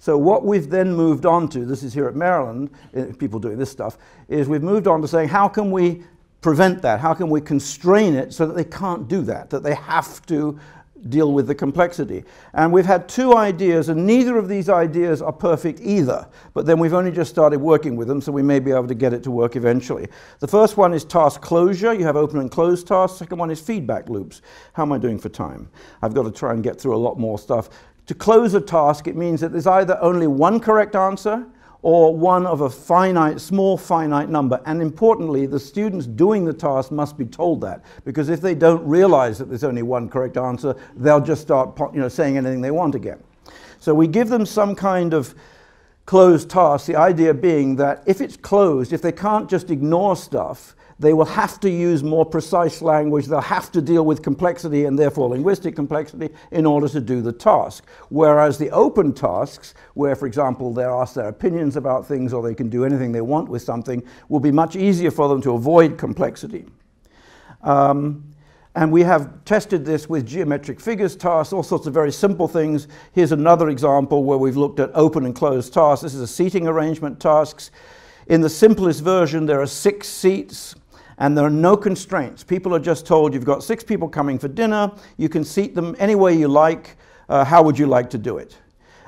So what we've then moved on to, this is here at Maryland, eh, people doing this stuff, is we've moved on to saying how can we prevent that? How can we constrain it so that they can't do that, that they have to deal with the complexity? And we've had two ideas, and neither of these ideas are perfect either, but then we've only just started working with them, so we may be able to get it to work eventually. The first one is task closure. You have open and closed tasks. Second one is feedback loops. How am I doing for time? I've got to try and get through a lot more stuff. To close a task, it means that there's either only one correct answer or one of a finite, small finite number. And importantly, the students doing the task must be told that, because if they don't realize that there's only one correct answer, they'll just start you know, saying anything they want again. So we give them some kind of closed task, the idea being that if it's closed, if they can't just ignore stuff, they will have to use more precise language, they'll have to deal with complexity and therefore linguistic complexity in order to do the task. Whereas the open tasks, where for example they're asked their opinions about things or they can do anything they want with something, will be much easier for them to avoid complexity. Um, and we have tested this with geometric figures tasks, all sorts of very simple things. Here's another example where we've looked at open and closed tasks. This is a seating arrangement tasks. In the simplest version, there are six seats and there are no constraints. People are just told you've got six people coming for dinner, you can seat them any way you like, uh, how would you like to do it?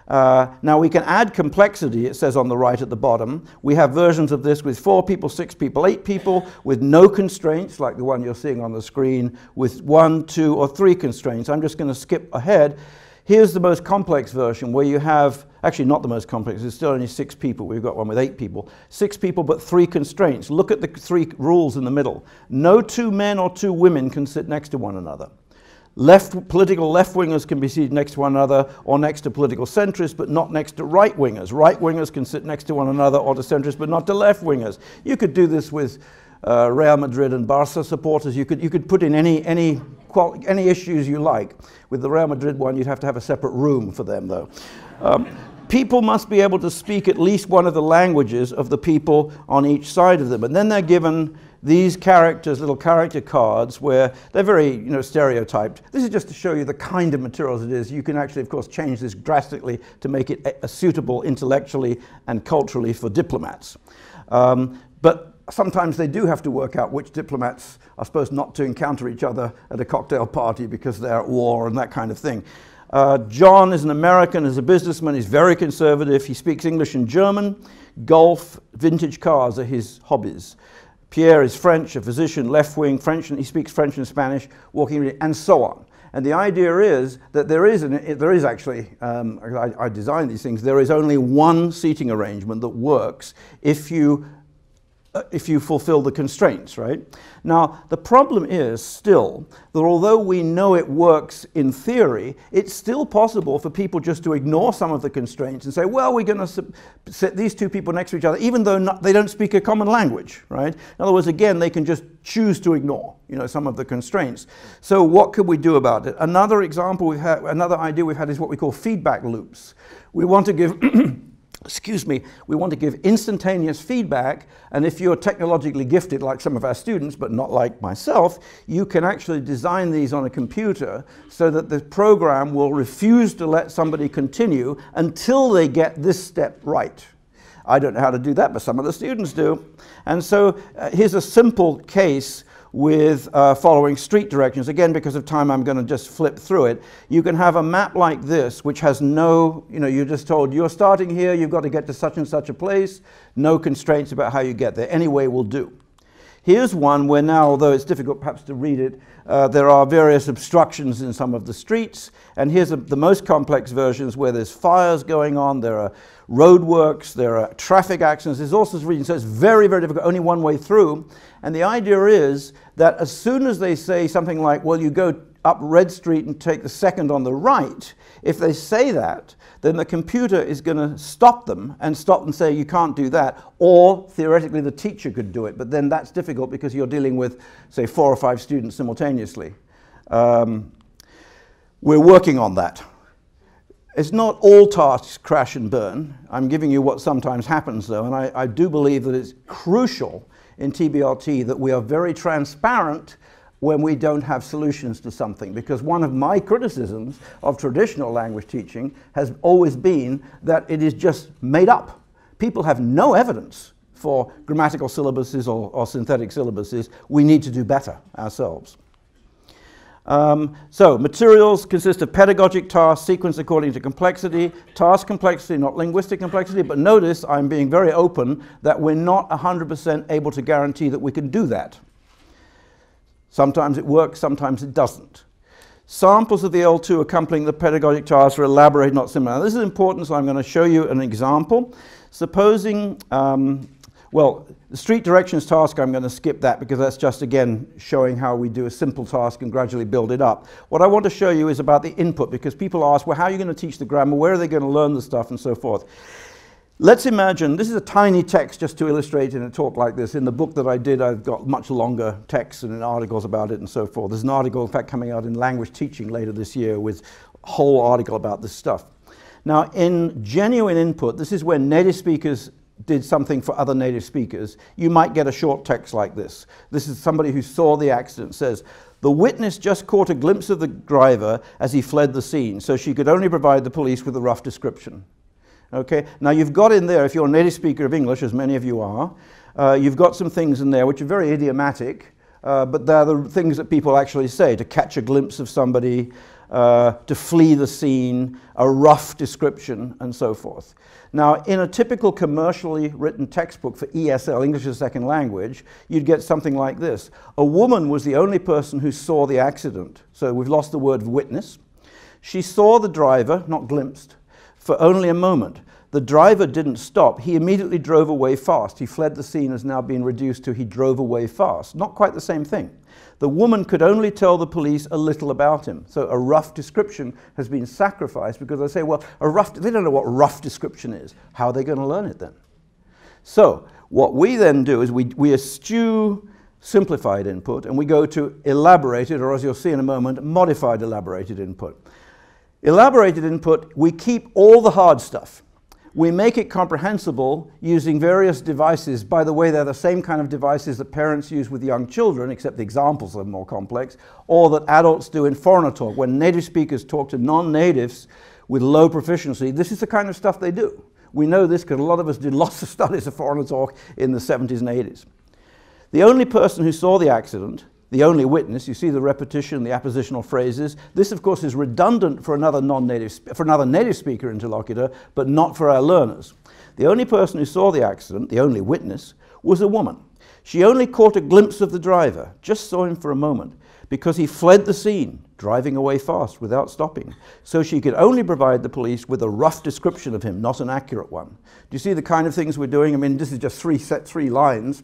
Uh, now we can add complexity, it says on the right at the bottom. We have versions of this with four people, six people, eight people, with no constraints, like the one you're seeing on the screen, with one, two, or three constraints. I'm just going to skip ahead. Here's the most complex version where you have, actually not the most complex, there's still only six people. We've got one with eight people. Six people, but three constraints. Look at the three rules in the middle. No two men or two women can sit next to one another. Left, political left wingers can be seated next to one another or next to political centrists, but not next to right wingers. Right wingers can sit next to one another or to centrists, but not to left wingers. You could do this with uh, Real Madrid and Barca supporters. You could, you could put in any, any any issues you like. With the Real Madrid one, you'd have to have a separate room for them, though. Um, people must be able to speak at least one of the languages of the people on each side of them. And then they're given these characters, little character cards, where they're very you know, stereotyped. This is just to show you the kind of materials it is. You can actually, of course, change this drastically to make it a, a suitable intellectually and culturally for diplomats. Um, but sometimes they do have to work out which diplomats are supposed not to encounter each other at a cocktail party because they're at war and that kind of thing. Uh, John is an American, is a businessman, he's very conservative, he speaks English and German. Golf, vintage cars are his hobbies. Pierre is French, a physician, left wing, French, and he speaks French and Spanish, walking, and so on. And the idea is that there is, an, there is actually, um, I, I designed these things, there is only one seating arrangement that works if you Uh, if you fulfill the constraints, right? Now, the problem is still that although we know it works in theory, it's still possible for people just to ignore some of the constraints and say, well, we're going to set these two people next to each other, even though not, they don't speak a common language, right? In other words, again, they can just choose to ignore, you know, some of the constraints. So what could we do about it? Another example we've had, another idea we've had is what we call feedback loops. We want to give excuse me, we want to give instantaneous feedback, and if you're technologically gifted like some of our students, but not like myself, you can actually design these on a computer so that the program will refuse to let somebody continue until they get this step right. I don't know how to do that, but some of the students do. And so uh, here's a simple case with uh, following street directions. Again, because of time, I'm going to just flip through it. You can have a map like this, which has no, you know, you're just told you're starting here, you've got to get to such and such a place, no constraints about how you get there. Any way will do. Here's one where now, although it's difficult perhaps to read it, uh, there are various obstructions in some of the streets. And here's a, the most complex versions where there's fires going on, there are roadworks, there are traffic accidents, there's all sorts of reasons. So it's very, very difficult, only one way through. And the idea is that as soon as they say something like, well, you go up Red Street and take the second on the right, if they say that, then the computer is going to stop them and stop and say you can't do that. Or theoretically, the teacher could do it, but then that's difficult because you're dealing with, say, four or five students simultaneously. Um, we're working on that. It's not all tasks crash and burn. I'm giving you what sometimes happens, though, and I, I do believe that it's crucial in TBLT that we are very transparent when we don't have solutions to something. Because one of my criticisms of traditional language teaching has always been that it is just made up. People have no evidence for grammatical syllabuses or, or synthetic syllabuses. We need to do better ourselves. Um, so materials consist of pedagogic tasks sequenced according to complexity, task complexity, not linguistic complexity, but notice I'm being very open that we're not 100% able to guarantee that we can do that. Sometimes it works, sometimes it doesn't. Samples of the L2 accompanying the pedagogic tasks are elaborated, not similar. Now, this is important, so I'm going to show you an example. Supposing, um, well, the street directions task, I'm going to skip that because that's just, again, showing how we do a simple task and gradually build it up. What I want to show you is about the input because people ask, well, how are you going to teach the grammar? Where are they going to learn the stuff and so forth? Let's imagine, this is a tiny text just to illustrate in a talk like this. In the book that I did, I've got much longer texts and articles about it and so forth. There's an article, in fact, coming out in language teaching later this year with a whole article about this stuff. Now, in genuine input, this is when native speakers did something for other native speakers, you might get a short text like this. This is somebody who saw the accident, says, the witness just caught a glimpse of the driver as he fled the scene, so she could only provide the police with a rough description. Okay, now you've got in there, if you're a native speaker of English, as many of you are, uh, you've got some things in there which are very idiomatic, uh, but they're the things that people actually say to catch a glimpse of somebody, uh, to flee the scene, a rough description, and so forth. Now, in a typical commercially written textbook for ESL, English as a Second Language, you'd get something like this. A woman was the only person who saw the accident. So we've lost the word witness. She saw the driver, not glimpsed, for only a moment. The driver didn't stop. He immediately drove away fast. He fled the scene has now been reduced to he drove away fast. Not quite the same thing. The woman could only tell the police a little about him. So a rough description has been sacrificed because they say, well, a rough, they don't know what rough description is. How are they going to learn it then? So what we then do is we, we eschew simplified input and we go to elaborated, or as you'll see in a moment, modified elaborated input. Elaborated input, we keep all the hard stuff. We make it comprehensible using various devices. By the way, they're the same kind of devices that parents use with young children, except the examples are more complex, or that adults do in foreigner talk. When native speakers talk to non-natives with low proficiency, this is the kind of stuff they do. We know this because a lot of us did lots of studies of foreigner talk in the 70s and 80s. The only person who saw the accident the only witness. You see the repetition, the appositional phrases. This, of course, is redundant for another non-native, for another native speaker interlocutor, but not for our learners. The only person who saw the accident, the only witness, was a woman. She only caught a glimpse of the driver, just saw him for a moment, because he fled the scene, driving away fast without stopping. So she could only provide the police with a rough description of him, not an accurate one. Do you see the kind of things we're doing? I mean, this is just three set three lines.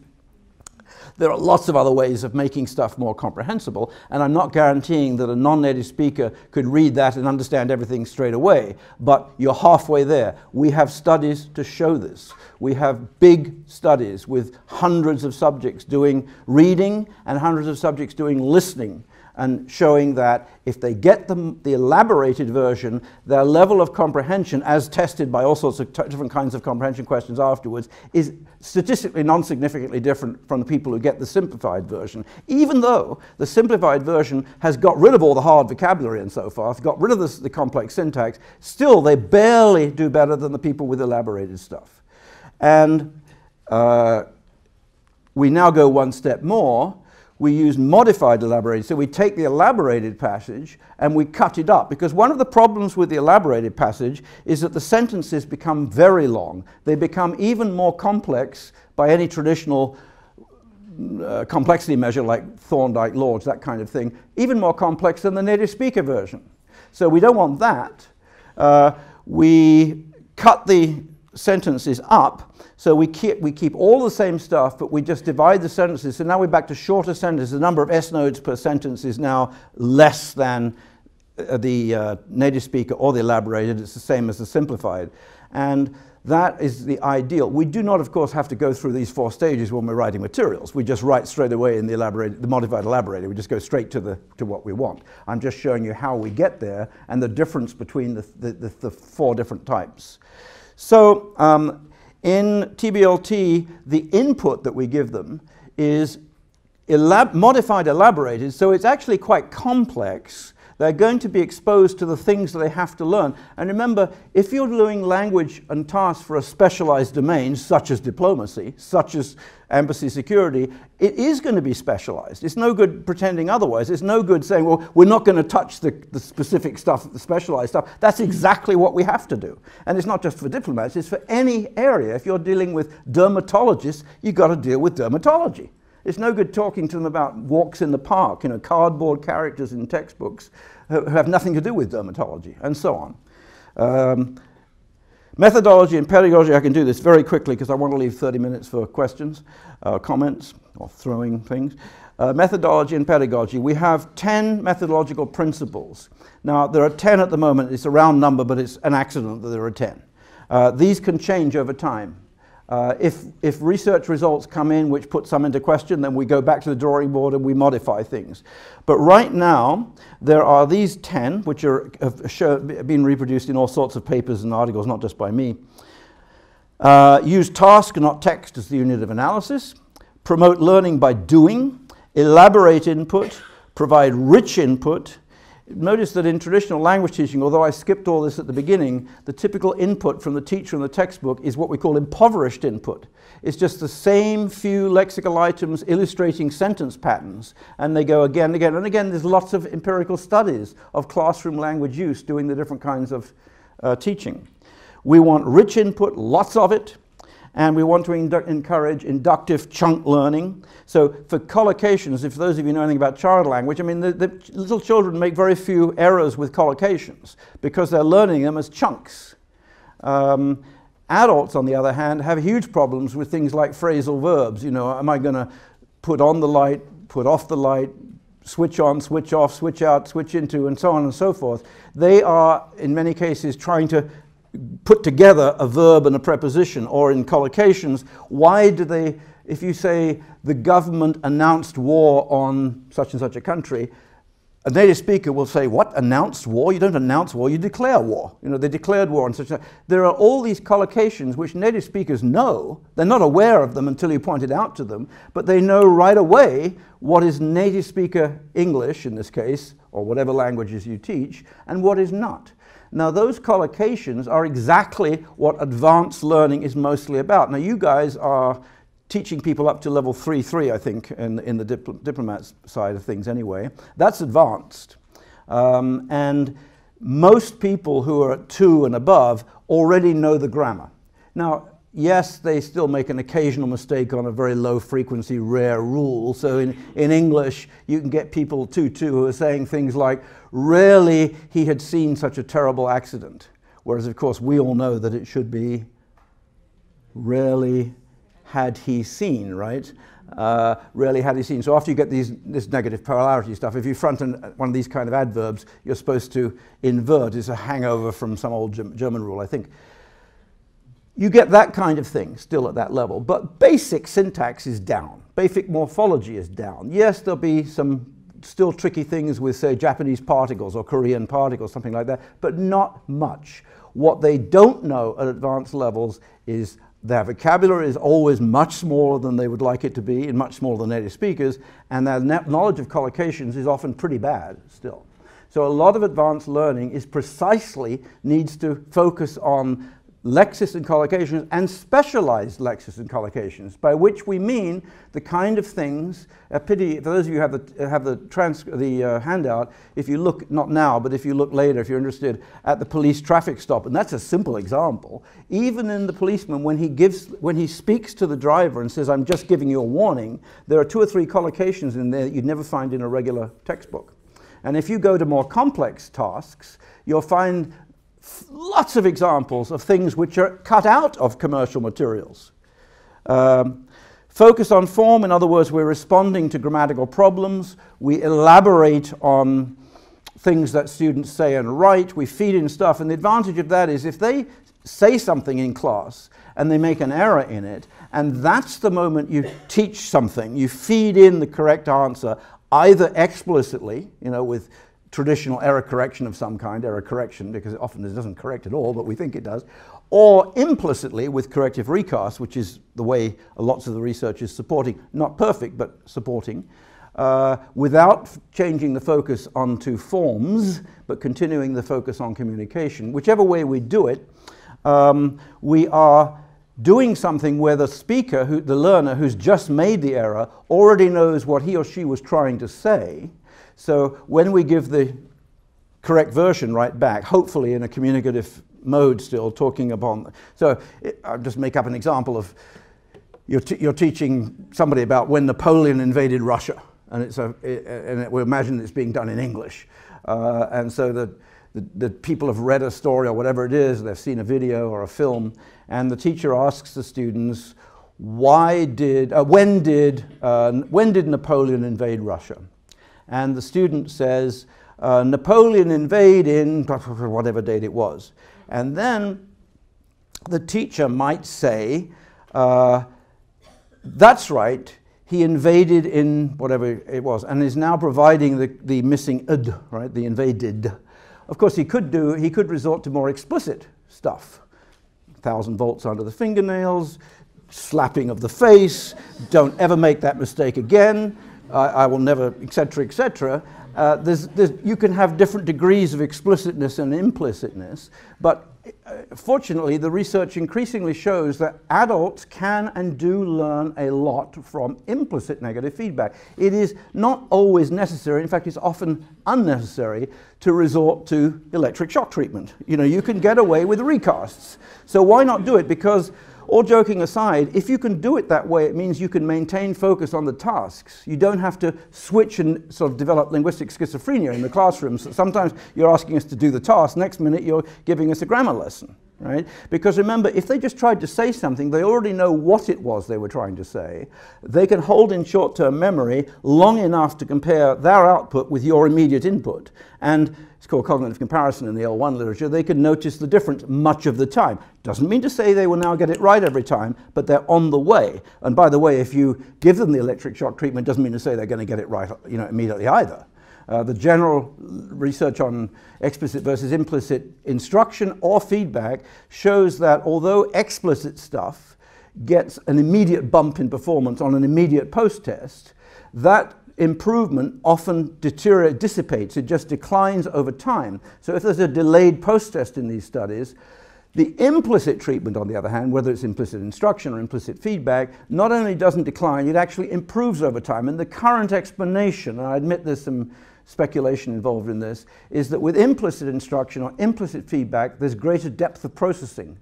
There are lots of other ways of making stuff more comprehensible, and I'm not guaranteeing that a non-native speaker could read that and understand everything straight away, but you're halfway there. We have studies to show this. We have big studies with hundreds of subjects doing reading and hundreds of subjects doing listening and showing that if they get the, the elaborated version, their level of comprehension, as tested by all sorts of different kinds of comprehension questions afterwards, is statistically non-significantly different from the people who get the simplified version, even though the simplified version has got rid of all the hard vocabulary and so forth, got rid of the, the complex syntax, still they barely do better than the people with elaborated stuff. And uh, we now go one step more we use modified elaborated. So we take the elaborated passage and we cut it up because one of the problems with the elaborated passage is that the sentences become very long. They become even more complex by any traditional uh, complexity measure like Thorndike Lorge, that kind of thing, even more complex than the native speaker version. So we don't want that. Uh, we cut the sentences up so we keep, we keep all the same stuff, but we just divide the sentences. So now we're back to shorter sentences. The number of S nodes per sentence is now less than uh, the uh, native speaker or the elaborated. It's the same as the simplified. And that is the ideal. We do not, of course, have to go through these four stages when we're writing materials. We just write straight away in the, elaborated, the modified elaborated. We just go straight to, the, to what we want. I'm just showing you how we get there and the difference between the, the, the, the four different types. So um, in TBLT, the input that we give them is elab modified elaborated, so it's actually quite complex. They're going to be exposed to the things that they have to learn. And remember, if you're doing language and tasks for a specialized domain, such as diplomacy, such as embassy security, it is going to be specialized. It's no good pretending otherwise. It's no good saying, well, we're not going to touch the, the specific stuff, the specialized stuff. That's exactly what we have to do. And it's not just for diplomats, it's for any area. If you're dealing with dermatologists, you've got to deal with dermatology. It's no good talking to them about walks in the park, you know, cardboard characters in textbooks who have nothing to do with dermatology, and so on. Um, Methodology and pedagogy, I can do this very quickly because I want to leave 30 minutes for questions, uh, comments, or throwing things. Uh, methodology and pedagogy, we have 10 methodological principles. Now, there are 10 at the moment. It's a round number, but it's an accident that there are 10. Uh, these can change over time. Uh, if, if research results come in which put some into question, then we go back to the drawing board and we modify things. But right now, there are these 10, which are, have show, been reproduced in all sorts of papers and articles, not just by me. Uh, use task, not text, as the unit of analysis. Promote learning by doing. Elaborate input. Provide rich input Notice that in traditional language teaching, although I skipped all this at the beginning, the typical input from the teacher in the textbook is what we call impoverished input. It's just the same few lexical items illustrating sentence patterns, and they go again and again. And again, there's lots of empirical studies of classroom language use doing the different kinds of uh, teaching. We want rich input, lots of it, and we want to indu encourage inductive chunk learning. So for collocations, if those of you know anything about child language, I mean, the, the little children make very few errors with collocations because they're learning them as chunks. Um, adults, on the other hand, have huge problems with things like phrasal verbs. You know, am I going to put on the light, put off the light, switch on, switch off, switch out, switch into, and so on and so forth. They are, in many cases, trying to put together a verb and a preposition, or in collocations, why do they, if you say the government announced war on such and such a country, a native speaker will say, what, announced war? You don't announce war, you declare war. You know, they declared war on such a... There are all these collocations which native speakers know. They're not aware of them until you point it out to them, but they know right away what is native speaker English, in this case, or whatever languages you teach, and what is not. Now, those collocations are exactly what advanced learning is mostly about. Now, you guys are teaching people up to level 3 3, I think, in, in the dipl diplomat side of things anyway. That's advanced. Um, and most people who are at 2 and above already know the grammar. Now, yes, they still make an occasional mistake on a very low frequency, rare rule. So in, in English, you can get people too, too, who are saying things like, rarely he had seen such a terrible accident. Whereas, of course, we all know that it should be, rarely had he seen, right? Uh, rarely had he seen. So after you get these, this negative polarity stuff, if you front an, one of these kind of adverbs, you're supposed to invert. It's a hangover from some old German rule, I think. You get that kind of thing still at that level, but basic syntax is down. Basic morphology is down. Yes, there'll be some still tricky things with, say, Japanese particles or Korean particles, something like that, but not much. What they don't know at advanced levels is their vocabulary is always much smaller than they would like it to be, and much smaller than native speakers, and their knowledge of collocations is often pretty bad still. So a lot of advanced learning is precisely needs to focus on lexis and collocations and specialized lexis and collocations, by which we mean the kind of things, a pity, for those of you who have the, have the, trans, the uh, handout, if you look, not now, but if you look later, if you're interested, at the police traffic stop, and that's a simple example, even in the policeman, when he, gives, when he speaks to the driver and says, I'm just giving you a warning, there are two or three collocations in there that you'd never find in a regular textbook. And if you go to more complex tasks, you'll find lots of examples of things which are cut out of commercial materials. Um, focus on form, in other words, we're responding to grammatical problems. We elaborate on things that students say and write. We feed in stuff. And the advantage of that is if they say something in class and they make an error in it, and that's the moment you teach something, you feed in the correct answer, either explicitly, you know, with traditional error correction of some kind, error correction, because it often it doesn't correct at all, but we think it does, or implicitly with corrective recast, which is the way lots of the research is supporting, not perfect, but supporting, uh, without changing the focus onto forms, but continuing the focus on communication. Whichever way we do it, um, we are doing something where the speaker, who, the learner who's just made the error, already knows what he or she was trying to say, so when we give the correct version right back, hopefully in a communicative mode still, talking upon, so it, I'll just make up an example of, you're, you're, teaching somebody about when Napoleon invaded Russia, and, it's a, it, and it, we imagine it's being done in English. Uh, and so the, the, the, people have read a story or whatever it is, they've seen a video or a film, and the teacher asks the students, why did, uh, when, did, uh, when did Napoleon invade Russia? And the student says, uh, Napoleon invade in whatever date it was. And then the teacher might say, uh, that's right, he invaded in whatever it was and is now providing the, the missing id, right, the invaded. Of course, he could do, he could resort to more explicit stuff. 1,000 volts under the fingernails, slapping of the face, don't ever make that mistake again, I, I will never, etc., etc. Uh, there's, there's, you can have different degrees of explicitness and implicitness, but uh, fortunately, the research increasingly shows that adults can and do learn a lot from implicit negative feedback. It is not always necessary, in fact, it's often unnecessary to resort to electric shock treatment. You know, you can get away with recasts. So why not do it? Because all joking aside, if you can do it that way, it means you can maintain focus on the tasks. You don't have to switch and sort of develop linguistic schizophrenia in the classroom. So sometimes you're asking us to do the task, next minute you're giving us a grammar lesson right? Because remember, if they just tried to say something, they already know what it was they were trying to say. They can hold in short-term memory long enough to compare their output with your immediate input. And it's called cognitive comparison in the L1 literature. They can notice the difference much of the time. Doesn't mean to say they will now get it right every time, but they're on the way. And by the way, if you give them the electric shock treatment, doesn't mean to say they're going to get it right you know, immediately either. Uh, the general research on explicit versus implicit instruction or feedback shows that although explicit stuff gets an immediate bump in performance on an immediate post-test, that improvement often deteriorates, dissipates, it just declines over time. So if there's a delayed post-test in these studies, the implicit treatment, on the other hand, whether it's implicit instruction or implicit feedback, not only doesn't decline, it actually improves over time. And the current explanation, and I admit there's some speculation involved in this, is that with implicit instruction or implicit feedback, there's greater depth of processing.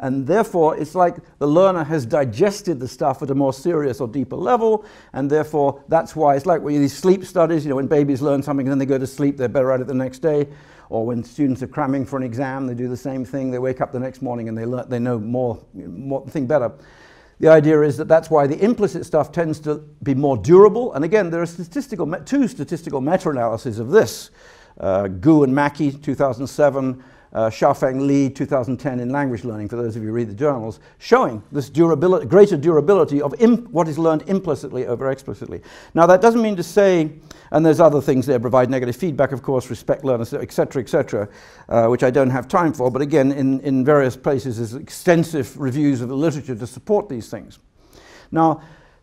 And therefore, it's like the learner has digested the stuff at a more serious or deeper level, and therefore, that's why it's like these sleep studies, you know, when babies learn something and then they go to sleep, they're better at it the next day. Or when students are cramming for an exam, they do the same thing. They wake up the next morning and they, learn, they know more, more thing better. The idea is that that's why the implicit stuff tends to be more durable. And again, there are statistical two statistical meta-analyses of this. Uh, Goo and Mackey, 2007, uh, Shaofeng Li, 2010 in language learning, for those of you who read the journals, showing this durability, greater durability of what is learned implicitly over explicitly. Now that doesn't mean to say, and there's other things there, provide negative feedback, of course, respect learners, etc., etc., uh, which I don't have time for, but again, in, in various places there's extensive reviews of the literature to support these things. Now,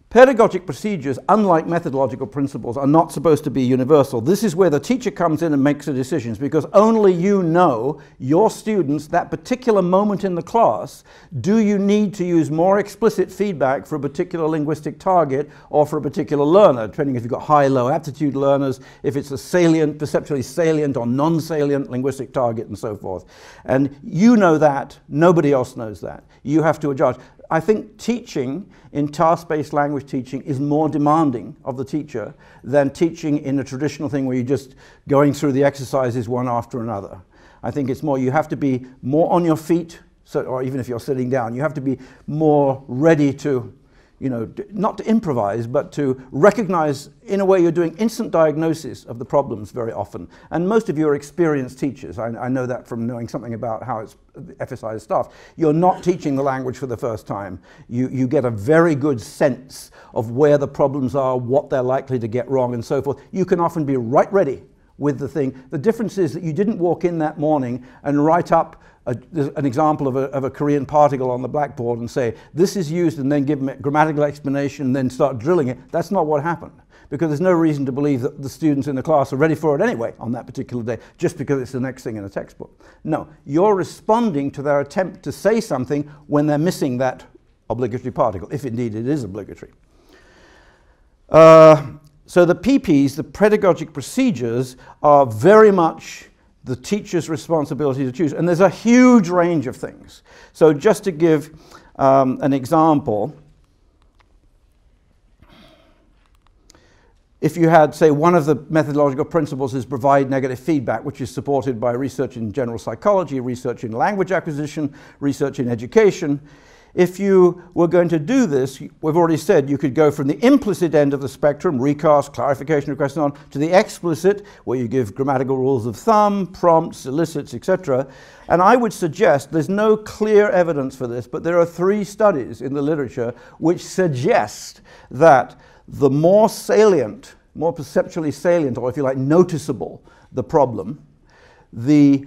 Pedagogic procedures, unlike methodological principles, are not supposed to be universal. This is where the teacher comes in and makes the decisions because only you know, your students, that particular moment in the class, do you need to use more explicit feedback for a particular linguistic target or for a particular learner, depending if you've got high, low aptitude learners, if it's a salient, perceptually salient or non-salient linguistic target and so forth. And you know that, nobody else knows that. You have to adjust. I think teaching in task-based language teaching is more demanding of the teacher than teaching in a traditional thing where you're just going through the exercises one after another. I think it's more, you have to be more on your feet, so, or even if you're sitting down, you have to be more ready to you know, not to improvise, but to recognize in a way you're doing instant diagnosis of the problems very often. And most of you are experienced teachers. I, I know that from knowing something about how it's FSI is staffed. You're not teaching the language for the first time. You, you get a very good sense of where the problems are, what they're likely to get wrong, and so forth. You can often be right ready with the thing. The difference is that you didn't walk in that morning and write up a, an example of a, of a, Korean particle on the blackboard and say, this is used, and then give them a grammatical explanation and then start drilling it. That's not what happened. Because there's no reason to believe that the students in the class are ready for it anyway on that particular day, just because it's the next thing in a textbook. No, you're responding to their attempt to say something when they're missing that obligatory particle, if indeed it is obligatory. Uh, so the PPs, the pedagogic procedures, are very much the teacher's responsibility to choose. And there's a huge range of things. So just to give um, an example, if you had, say, one of the methodological principles is provide negative feedback, which is supported by research in general psychology, research in language acquisition, research in education, if you were going to do this, we've already said you could go from the implicit end of the spectrum, recast, clarification requests, and on, to the explicit, where you give grammatical rules of thumb, prompts, elicits, etc. And I would suggest there's no clear evidence for this, but there are three studies in the literature which suggest that the more salient, more perceptually salient, or if you like, noticeable the problem, the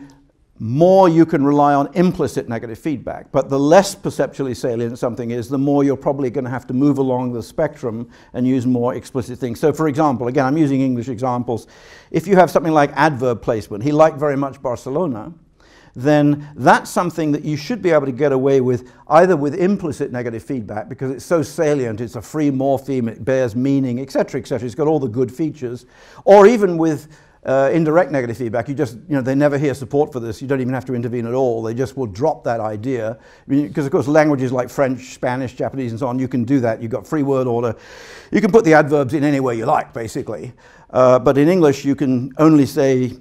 more you can rely on implicit negative feedback. But the less perceptually salient something is, the more you're probably going to have to move along the spectrum and use more explicit things. So, for example, again, I'm using English examples. If you have something like adverb placement, he liked very much Barcelona, then that's something that you should be able to get away with either with implicit negative feedback because it's so salient, it's a free morpheme, it bears meaning, etc., etc. It's got all the good features, or even with uh, indirect negative feedback, you just, you know, they never hear support for this. You don't even have to intervene at all. They just will drop that idea. Because, of course, languages like French, Spanish, Japanese, and so on, you can do that. You've got free word order. You can put the adverbs in any way you like, basically. Uh, but in English, you can only say,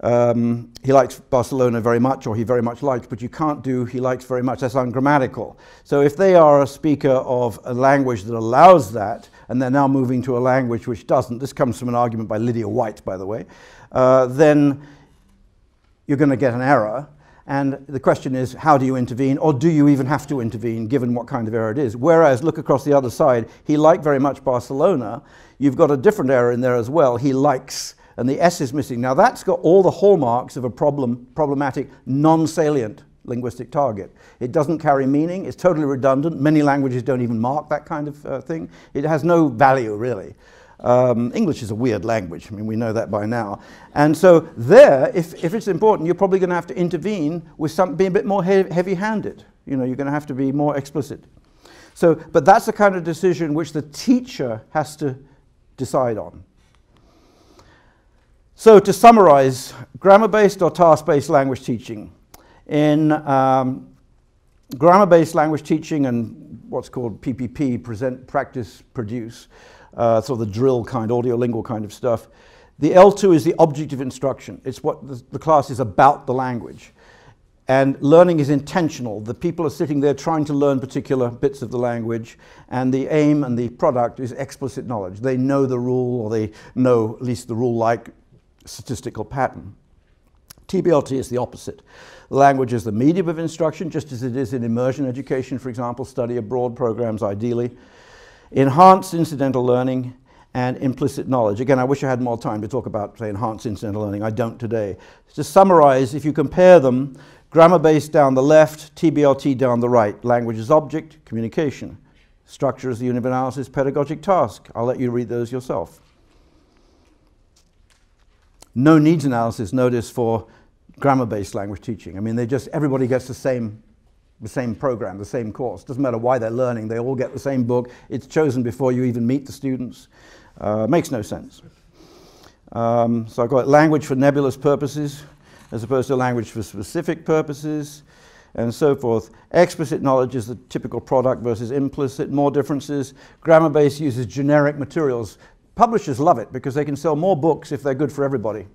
um, he likes Barcelona very much, or he very much likes, but you can't do he likes very much. That's ungrammatical. So if they are a speaker of a language that allows that, and they're now moving to a language which doesn't, this comes from an argument by Lydia White, by the way, uh, then you're going to get an error. And the question is, how do you intervene, or do you even have to intervene, given what kind of error it is? Whereas, look across the other side, he liked very much Barcelona. You've got a different error in there as well. He likes, and the S is missing. Now, that's got all the hallmarks of a problem, problematic, non salient linguistic target. It doesn't carry meaning, it's totally redundant. Many languages don't even mark that kind of uh, thing. It has no value, really. Um, English is a weird language. I mean, we know that by now. And so, there, if, if it's important, you're probably going to have to intervene with some, being a bit more he- heavy handed. You know, you're going to have to be more explicit. So, but that's the kind of decision which the teacher has to decide on. So, to summarize, grammar based or task based language teaching in um, grammar-based language teaching and what's called PPP, present, practice, produce, uh, sort of the drill kind, audio-lingual kind of stuff. The L2 is the object of instruction. It's what the, the class is about the language. And learning is intentional. The people are sitting there trying to learn particular bits of the language, and the aim and the product is explicit knowledge. They know the rule, or they know at least the rule like statistical pattern. TBLT is the opposite. Language is the medium of instruction, just as it is in immersion education, for example, study abroad programs ideally. Enhanced incidental learning and implicit knowledge. Again, I wish I had more time to talk about, say, enhanced incidental learning. I don't today. To summarize, if you compare them, grammar-based down the left, TBLT down the right. Language is object, communication. Structure is the unit of analysis, pedagogic task. I'll let you read those yourself. No needs analysis, notice, for grammar-based language teaching. I mean, they just, everybody gets the same, the same program, the same course. Doesn't matter why they're learning, they all get the same book. It's chosen before you even meet the students. Uh, makes no sense. Um, so I've got language for nebulous purposes, as opposed to language for specific purposes, and so forth. Explicit knowledge is the typical product versus implicit, more differences. Grammar-based uses generic materials. Publishers love it because they can sell more books if they're good for everybody.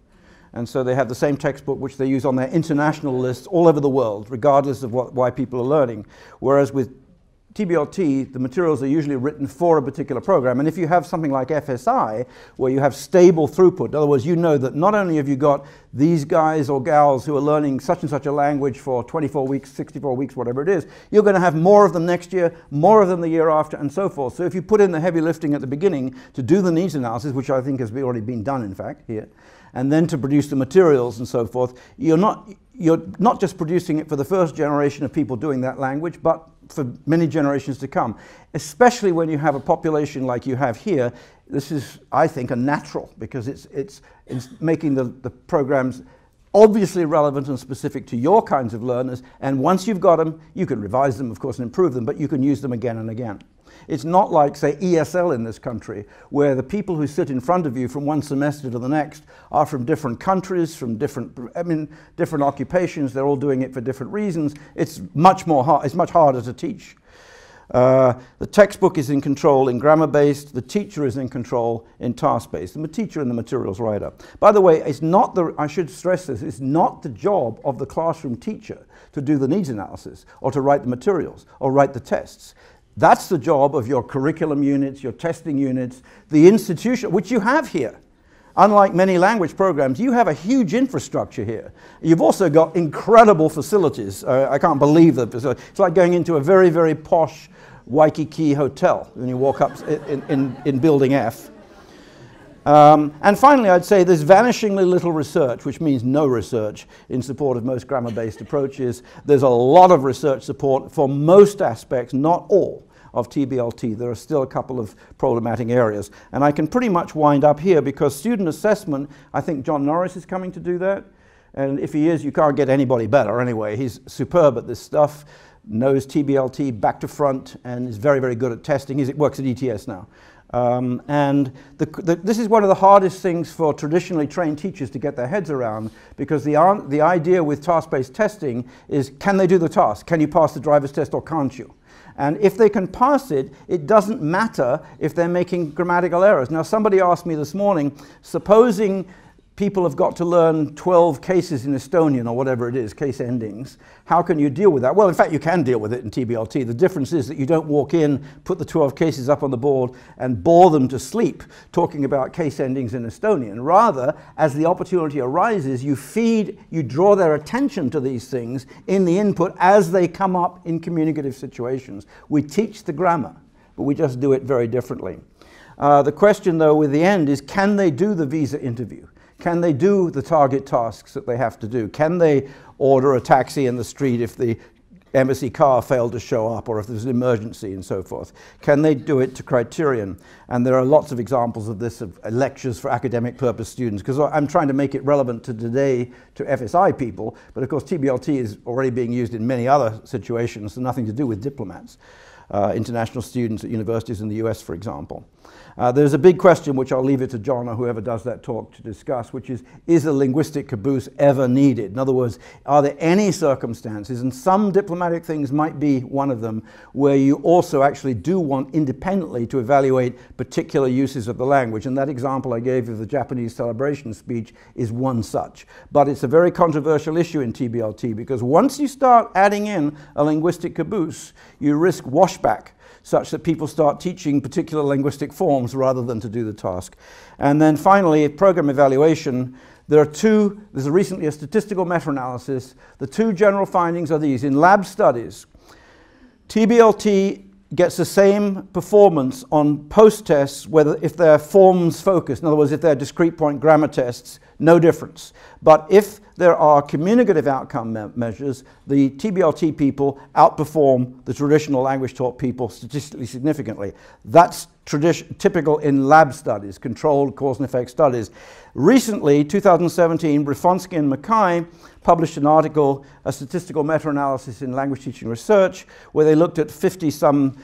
And so they have the same textbook which they use on their international lists all over the world, regardless of what, why people are learning. Whereas with TBLT, the materials are usually written for a particular program. And if you have something like FSI, where you have stable throughput, in other words, you know that not only have you got these guys or gals who are learning such and such a language for 24 weeks, 64 weeks, whatever it is, you're going to have more of them next year, more of them the year after, and so forth. So if you put in the heavy lifting at the beginning to do the needs analysis, which I think has already been done, in fact, here, and then to produce the materials and so forth, you're not, you're not just producing it for the first generation of people doing that language, but for many generations to come. Especially when you have a population like you have here, this is, I think, a natural because it's, it's, it's making the, the programs obviously relevant and specific to your kinds of learners. And once you've got them, you can revise them, of course, and improve them, but you can use them again and again. It's not like, say, ESL in this country, where the people who sit in front of you from one semester to the next are from different countries, from different, I mean, different occupations. They're all doing it for different reasons. It's much more hard, it's much harder to teach. Uh, the textbook is in control in grammar based, the teacher is in control in task based, and the teacher and the materials writer. By the way, it's not the, I should stress this, it's not the job of the classroom teacher to do the needs analysis or to write the materials or write the tests. That's the job of your curriculum units, your testing units, the institution, which you have here. Unlike many language programs, you have a huge infrastructure here. You've also got incredible facilities. Uh, I can't believe that. It's like going into a very, very posh Waikiki Hotel when you walk up in, in, in Building F. Um, and finally, I'd say there's vanishingly little research, which means no research, in support of most grammar based approaches. There's a lot of research support for most aspects, not all, of TBLT. There are still a couple of problematic areas. And I can pretty much wind up here because student assessment, I think John Norris is coming to do that. And if he is, you can't get anybody better anyway. He's superb at this stuff knows TBLT back to front and is very, very good at testing. He works at ETS now. Um, and the, the, this is one of the hardest things for traditionally trained teachers to get their heads around because the, the idea with task-based testing is can they do the task? Can you pass the driver's test or can't you? And if they can pass it, it doesn't matter if they're making grammatical errors. Now, somebody asked me this morning, supposing people have got to learn 12 cases in Estonian or whatever it is, case endings. How can you deal with that? Well, in fact, you can deal with it in TBLT. The difference is that you don't walk in, put the 12 cases up on the board, and bore them to sleep talking about case endings in Estonian. Rather, as the opportunity arises, you feed, you draw their attention to these things in the input as they come up in communicative situations. We teach the grammar, but we just do it very differently. Uh, the question, though, with the end is can they do the visa interview? Can they do the target tasks that they have to do? Can they order a taxi in the street if the embassy car failed to show up or if there's an emergency and so forth? Can they do it to criterion? And there are lots of examples of this, of lectures for academic purpose students, because I'm trying to make it relevant to today to FSI people, but of course TBLT is already being used in many other situations, so nothing to do with diplomats, uh, international students at universities in the US, for example. Uh, there's a big question, which I'll leave it to John or whoever does that talk to discuss, which is, is a linguistic caboose ever needed? In other words, are there any circumstances, and some diplomatic things might be one of them, where you also actually do want independently to evaluate particular uses of the language? And that example I gave of the Japanese celebration speech is one such. But it's a very controversial issue in TBLT because once you start adding in a linguistic caboose, you risk washback such that people start teaching particular linguistic forms rather than to do the task. And then finally, program evaluation. There are two, there's recently a statistical meta-analysis. The two general findings are these. In lab studies, TBLT gets the same performance on post tests whether if they're forms focused, in other words, if they're discrete point grammar tests, no difference. But if there are communicative outcome me measures, the TBLT people outperform the traditional language taught people statistically significantly. That's typical in lab studies, controlled cause and effect studies. Recently, 2017, Bryfonski and McKay published an article, a statistical meta-analysis in language teaching research, where they looked at 50 some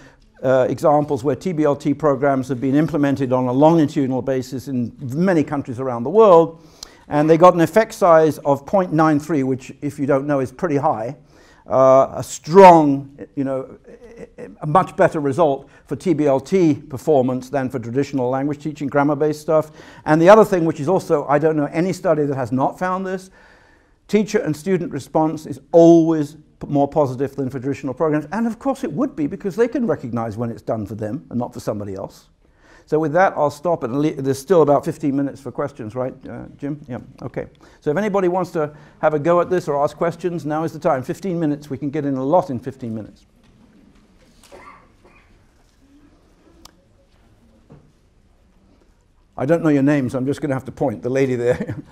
uh, examples where TBLT programs have been implemented on a longitudinal basis in many countries around the world. And they got an effect size of 0.93, which, if you don't know, is pretty high. Uh, a strong, you know, a much better result for TBLT performance than for traditional language teaching, grammar-based stuff. And the other thing, which is also, I don't know any study that has not found this, teacher and student response is always more positive than for traditional programs. And of course it would be because they can recognize when it's done for them and not for somebody else. So with that, I'll stop it. There's still about 15 minutes for questions, right, uh, Jim? Yeah, okay. So if anybody wants to have a go at this or ask questions, now is the time. 15 minutes, we can get in a lot in 15 minutes. I don't know your name, so I'm just going to have to point. The lady there.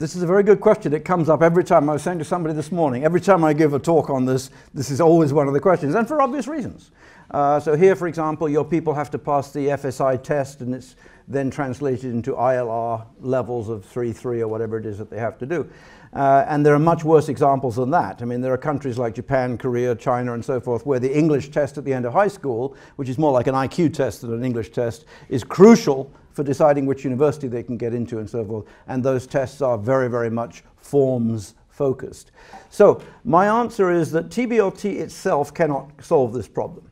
This is a very good question. It comes up every time. I was saying to somebody this morning, every time I give a talk on this, this is always one of the questions, and for obvious reasons. Uh, so here, for example, your people have to pass the FSI test, and it's then translated into ILR levels of 3, 3, or whatever it is that they have to do. Uh, and there are much worse examples than that. I mean, there are countries like Japan, Korea, China, and so forth, where the English test at the end of high school, which is more like an IQ test than an English test, is crucial for deciding which university they can get into and so forth. And those tests are very, very much forms focused. So my answer is that TBLT itself cannot solve this problem.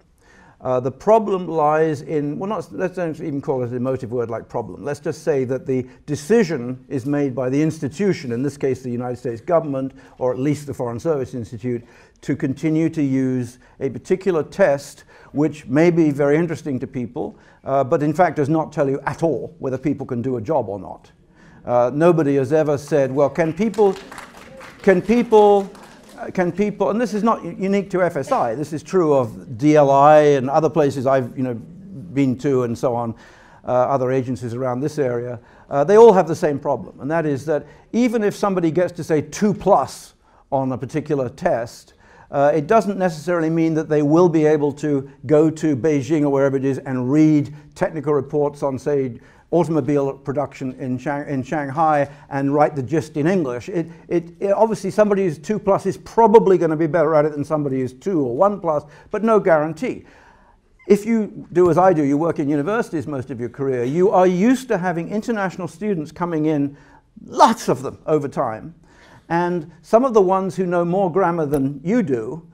Uh, the problem lies in, well, not, let's don't even call it an emotive word like problem. Let's just say that the decision is made by the institution, in this case the United States government, or at least the Foreign Service Institute, to continue to use a particular test which may be very interesting to people, uh, but in fact does not tell you at all whether people can do a job or not. Uh, nobody has ever said, well, can people, can people uh, can people, and this is not unique to FSI, this is true of DLI and other places I've you know, been to and so on, uh, other agencies around this area, uh, they all have the same problem. And that is that even if somebody gets to say 2 plus on a particular test, uh, it doesn't necessarily mean that they will be able to go to Beijing or wherever it is and read technical reports on, say, automobile production in, Shang in Shanghai and write the gist in English. It, it, it, obviously, somebody who's two plus is probably going to be better at it than somebody who's two or one plus, but no guarantee. If you do as I do, you work in universities most of your career, you are used to having international students coming in, lots of them over time, and some of the ones who know more grammar than you do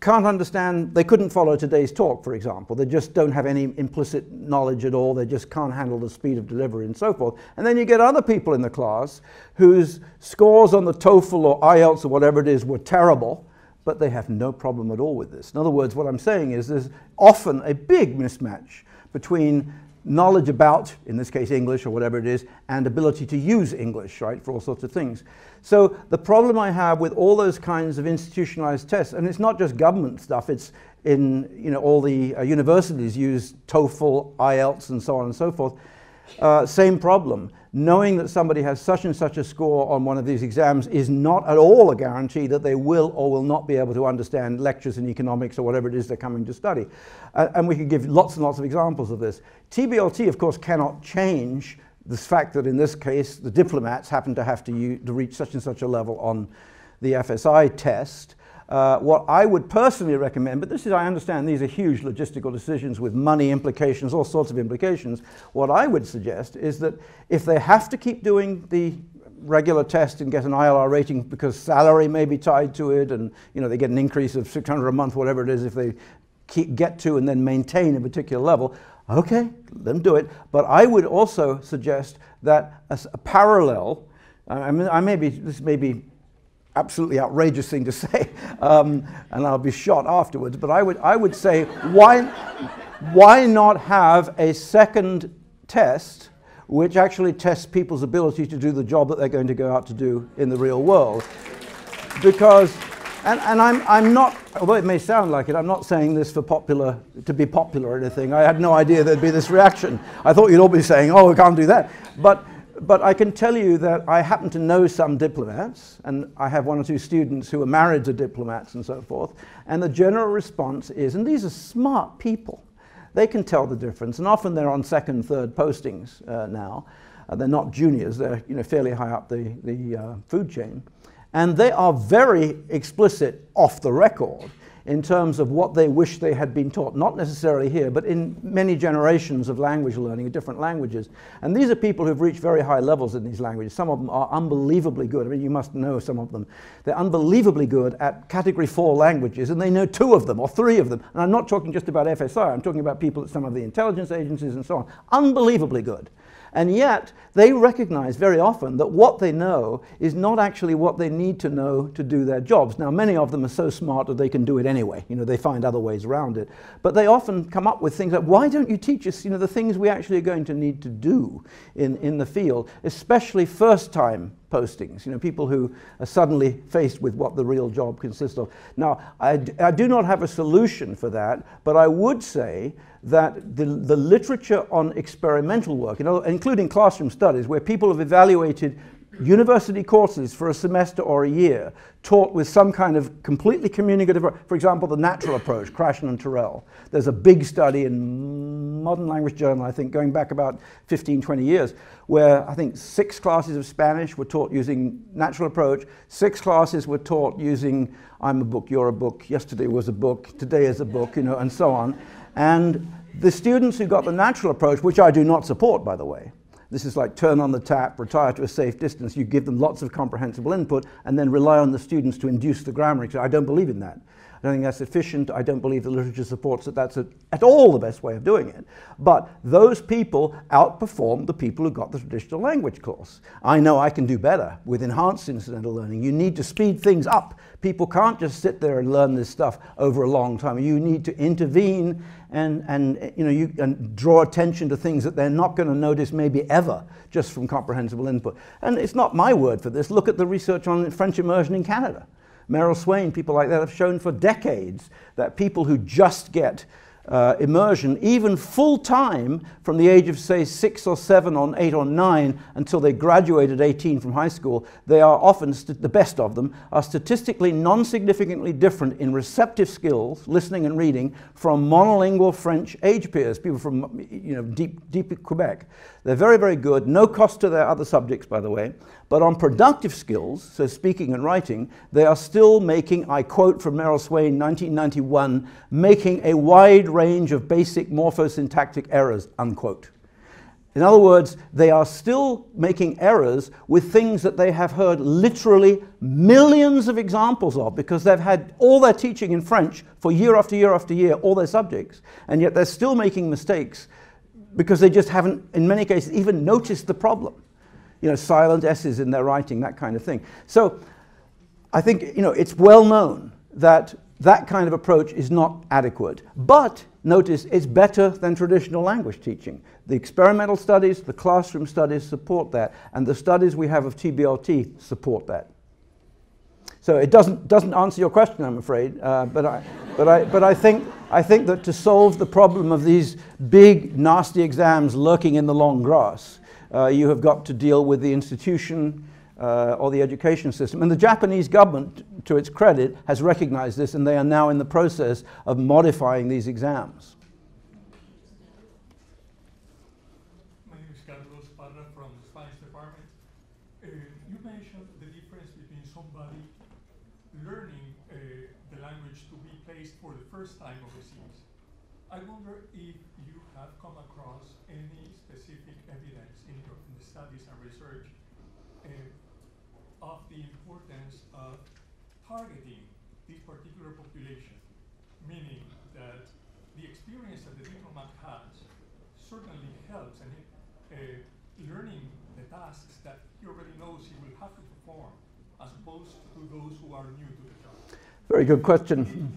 can't understand, they couldn't follow today's talk, for example. They just don't have any implicit knowledge at all. They just can't handle the speed of delivery and so forth. And then you get other people in the class whose scores on the TOEFL or IELTS or whatever it is were terrible, but they have no problem at all with this. In other words, what I'm saying is there's often a big mismatch between knowledge about, in this case, English or whatever it is, and ability to use English, right, for all sorts of things. So the problem I have with all those kinds of institutionalized tests, and it's not just government stuff, it's in, you know, all the uh, universities use TOEFL, IELTS, and so on and so forth. Uh, same problem. Knowing that somebody has such and such a score on one of these exams is not at all a guarantee that they will or will not be able to understand lectures in economics or whatever it is they're coming to study. Uh, and we could give lots and lots of examples of this. TBLT, of course, cannot change the fact that in this case the diplomats happen to have to, to reach such and such a level on the FSI test. Uh, what I would personally recommend, but this is, I understand these are huge logistical decisions with money implications, all sorts of implications. What I would suggest is that if they have to keep doing the regular test and get an ILR rating because salary may be tied to it and you know, they get an increase of 600 a month, whatever it is, if they keep, get to and then maintain a particular level, okay, let them do it. But I would also suggest that a, a parallel, I, mean, I may be, this may be absolutely outrageous thing to say, um, and I'll be shot afterwards, but I would, I would say, why, why not have a second test which actually tests people's ability to do the job that they're going to go out to do in the real world? Because, and, and I'm, I'm not, although it may sound like it, I'm not saying this for popular, to be popular or anything. I had no idea there'd be this reaction. I thought you'd all be saying, oh, we can't do that. But but I can tell you that I happen to know some diplomats, and I have one or two students who are married to diplomats and so forth, and the general response is, and these are smart people, they can tell the difference, and often they're on second, third postings uh, now. Uh, they're not juniors, they're you know, fairly high up the, the uh, food chain. And they are very explicit off the record in terms of what they wish they had been taught, not necessarily here, but in many generations of language learning of different languages. And these are people who've reached very high levels in these languages. Some of them are unbelievably good. I mean, you must know some of them. They're unbelievably good at category four languages, and they know two of them or three of them. And I'm not talking just about FSI, I'm talking about people at some of the intelligence agencies and so on. Unbelievably good. And yet, they recognize very often that what they know is not actually what they need to know to do their jobs. Now, many of them are so smart that they can do it anyway. You know, they find other ways around it. But they often come up with things like, why don't you teach us, you know, the things we actually are going to need to do in, in the field, especially first-time postings, you know, people who are suddenly faced with what the real job consists of. Now, I, I do not have a solution for that, but I would say that the, the literature on experimental work, you know, including classroom studies, where people have evaluated university courses for a semester or a year taught with some kind of completely communicative, for example, the natural approach, Krashen and Terrell. There's a big study in Modern Language Journal, I think, going back about 15, 20 years, where I think six classes of Spanish were taught using natural approach, six classes were taught using I'm a book, you're a book, yesterday was a book, today is a book, you know, and so on. And the students who got the natural approach, which I do not support, by the way, this is like turn on the tap, retire to a safe distance. You give them lots of comprehensible input and then rely on the students to induce the grammar. I don't believe in that. I don't think that's efficient. I don't believe the literature supports that that's a, at all the best way of doing it. But those people outperform the people who got the traditional language course. I know I can do better with enhanced incidental learning. You need to speed things up. People can't just sit there and learn this stuff over a long time. You need to intervene and, and, you know, you, and draw attention to things that they're not going to notice maybe ever just from comprehensible input. And it's not my word for this. Look at the research on French immersion in Canada. Merrill Swain, people like that have shown for decades that people who just get uh, immersion, even full time from the age of, say, six or seven or eight or nine until they graduated 18 from high school, they are often, the best of them, are statistically non significantly different in receptive skills, listening and reading, from monolingual French age peers, people from you know, deep, deep Quebec. They're very, very good, no cost to their other subjects, by the way. But on productive skills, so speaking and writing, they are still making, I quote from Merrill Swain, 1991, making a wide range of basic morphosyntactic errors, unquote. In other words, they are still making errors with things that they have heard literally millions of examples of because they've had all their teaching in French for year after year after year, all their subjects, and yet they're still making mistakes because they just haven't, in many cases, even noticed the problem you know, silent S's in their writing, that kind of thing. So I think, you know, it's well known that that kind of approach is not adequate. But notice it's better than traditional language teaching. The experimental studies, the classroom studies support that, and the studies we have of TBLT support that. So it doesn't, doesn't answer your question, I'm afraid, uh, but, I, but, I, but I, think, I think that to solve the problem of these big, nasty exams lurking in the long grass, you have got to deal with the institution uh, or the education system. And the Japanese government, to its credit, has recognized this and they are now in the process of modifying these exams. My name is Carlos Parra from the Spanish department. Uh, you mentioned the difference between somebody learning uh, the language to be placed for the first time overseas. I wonder if you have come across any specific evidence in your in the studies and research uh, of the importance of targeting this particular population, meaning that the experience that the diplomat has certainly helps and uh, learning the tasks that he already knows he will have to perform as opposed to those who are new to the job. Very good question.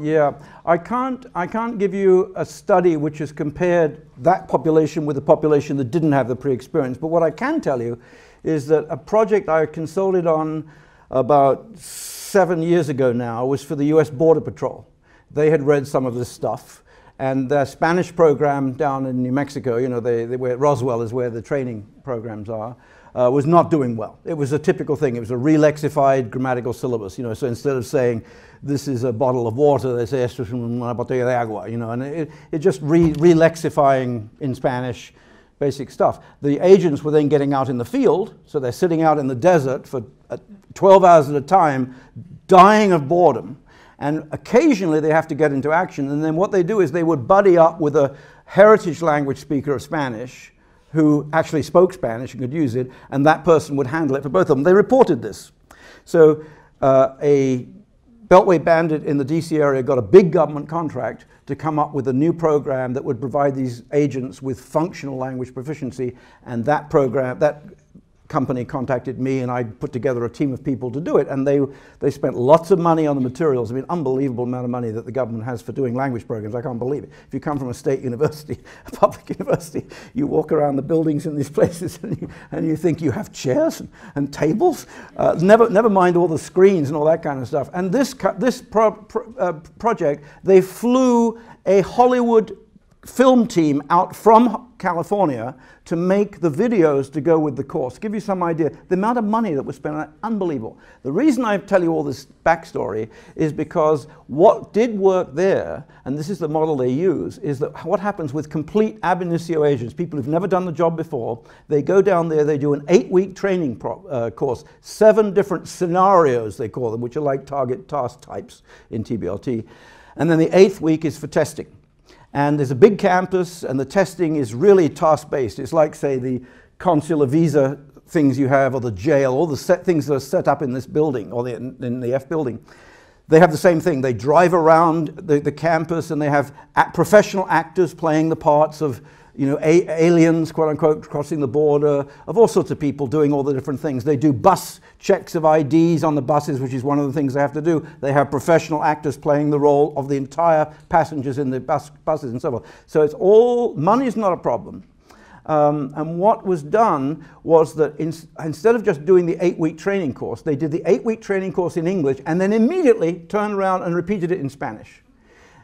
Yeah, I can't, I can't give you a study which has compared that population with the population that didn't have the pre-experience. But what I can tell you is that a project I consulted on about seven years ago now was for the US Border Patrol. They had read some of this stuff. And their Spanish program down in New Mexico, you know, they, they, where Roswell is where the training programs are, uh, was not doing well. It was a typical thing. It was a relexified grammatical syllabus, you know, so instead of saying this is a bottle of water, they say esto es una botella de agua, you know, and it, it just re- relexifying in Spanish basic stuff. The agents were then getting out in the field, so they're sitting out in the desert for uh, 12 hours at a time, dying of boredom. And occasionally they have to get into action. And then what they do is they would buddy up with a heritage language speaker of Spanish who actually spoke Spanish and could use it, and that person would handle it for both of them. They reported this. So uh, a Beltway Bandit in the DC area got a big government contract to come up with a new program that would provide these agents with functional language proficiency, and that program, that company contacted me and I put together a team of people to do it. And they, they spent lots of money on the materials. I mean, unbelievable amount of money that the government has for doing language programs. I can't believe it. If you come from a state university, a public university, you walk around the buildings in these places and you, and you think you have chairs and, and tables. Uh, never, never mind all the screens and all that kind of stuff. And this, this pro, pro, uh, project, they flew a Hollywood film team out from California to make the videos to go with the course. Give you some idea, the amount of money that was spent on it, unbelievable. The reason I tell you all this backstory is because what did work there, and this is the model they use, is that what happens with complete ab initio agents, people who've never done the job before, they go down there, they do an eight-week training uh, course, seven different scenarios, they call them, which are like target task types in TBLT. And then the eighth week is for testing. And there's a big campus, and the testing is really task based. It's like, say, the consular visa things you have, or the jail, all the things that are set up in this building, or the, in the F building. They have the same thing. They drive around the, the campus and they have professional actors playing the parts of you know, aliens, quote unquote, crossing the border, of all sorts of people doing all the different things. They do bus checks of IDs on the buses, which is one of the things they have to do. They have professional actors playing the role of the entire passengers in the bus, buses and so forth. So it's all, money is not a problem. Um, and what was done was that in, instead of just doing the eight week training course, they did the eight week training course in English and then immediately turned around and repeated it in Spanish.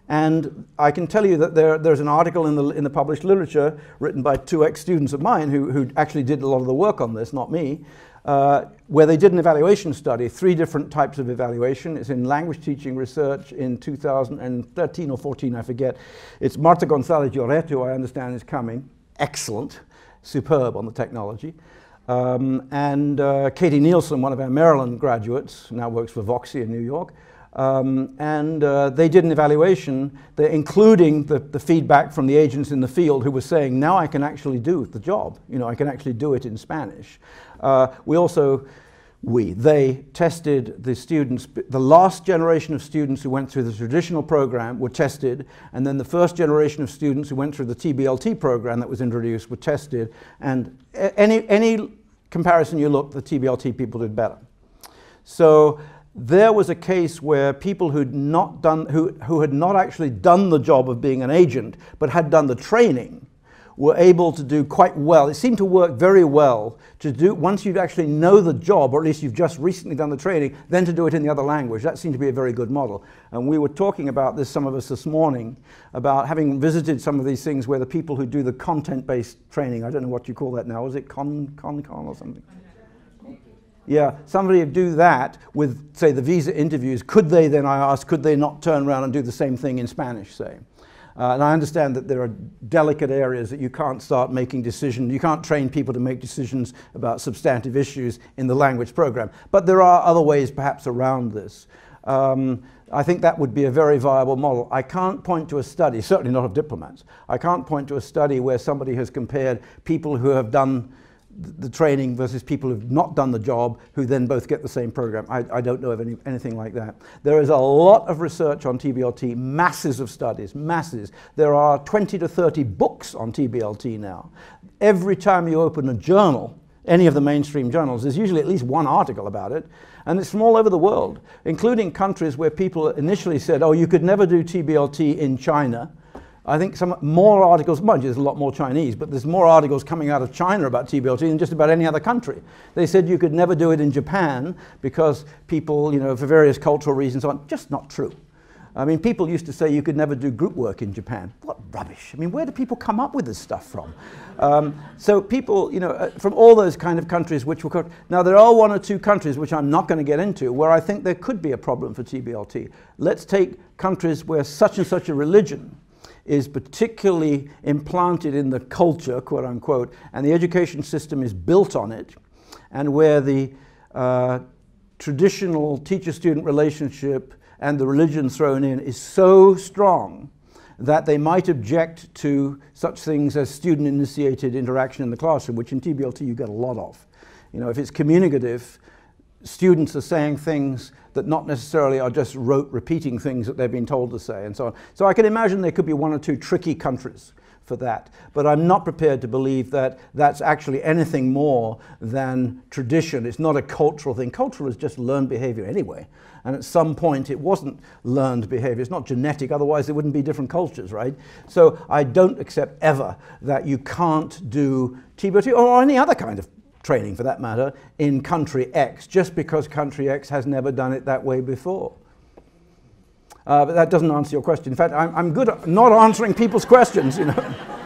And I can tell you that there, there's an article in the, in the published literature written by two ex-students of mine who, who actually did a lot of the work on this, not me, uh, where they did an evaluation study, three different types of evaluation. It's in language teaching research in 2013 or 14, I forget. It's Marta Gonzalez Lloret, who I understand is coming. Excellent, superb on the technology. Um, and uh, Katie Nielson, one of our Maryland graduates, now works for Voxy in New York. Um, and uh, they did an evaluation, including the, the, feedback from the agents in the field who were saying, now I can actually do the job. You know, I can actually do it in Spanish. Uh, we also, we, they tested the students, the last generation of students who went through the traditional program were tested, and then the first generation of students who went through the TBLT program that was introduced were tested, and any, any comparison you look, the TBLT people did better. So there was a case where people who'd not done, who, who had not actually done the job of being an agent, but had done the training, were able to do quite well. It seemed to work very well to do, once you actually know the job, or at least you've just recently done the training, then to do it in the other language. That seemed to be a very good model. And we were talking about this, some of us this morning, about having visited some of these things where the people who do the content-based training, I don't know what you call that now, is it con, con, con or something? Yeah, somebody do that with, say, the visa interviews. Could they then, I ask, could they not turn around and do the same thing in Spanish, say? Uh, and I understand that there are delicate areas that you can't start making decisions. You can't train people to make decisions about substantive issues in the language program. But there are other ways perhaps around this. Um, I think that would be a very viable model. I can't point to a study, certainly not of diplomats, I can't point to a study where somebody has compared people who have done the training versus people who've not done the job who then both get the same program. I, I don't know of any, anything like that. There is a lot of research on TBLT, masses of studies, masses. There are 20 to 30 books on TBLT now. Every time you open a journal, any of the mainstream journals, there's usually at least one article about it. And it's from all over the world, including countries where people initially said, oh, you could never do TBLT in China I think some more articles, mind you, there's a lot more Chinese, but there's more articles coming out of China about TBLT than just about any other country. They said you could never do it in Japan because people, you know, for various cultural reasons, aren't just not true. I mean, people used to say you could never do group work in Japan. What rubbish. I mean, where do people come up with this stuff from? Um, so people, you know, uh, from all those kind of countries which were... Now, there are one or two countries which I'm not going to get into where I think there could be a problem for TBLT. Let's take countries where such and such a religion is particularly implanted in the culture, quote unquote, and the education system is built on it, and where the uh, traditional teacher student relationship and the religion thrown in is so strong that they might object to such things as student initiated interaction in the classroom, which in TBLT you get a lot of. You know, if it's communicative, students are saying things that not necessarily are just rote repeating things that they've been told to say and so on. So I can imagine there could be one or two tricky countries for that. But I'm not prepared to believe that that's actually anything more than tradition. It's not a cultural thing. Cultural is just learned behavior anyway. And at some point, it wasn't learned behavior. It's not genetic, otherwise, there wouldn't be different cultures, right? So I don't accept ever that you can't do TBLT or any other kind of training for that matter in country X just because country X has never done it that way before. Uh, but that doesn't answer your question. In fact, I'm, I'm good at not answering people's questions, you know.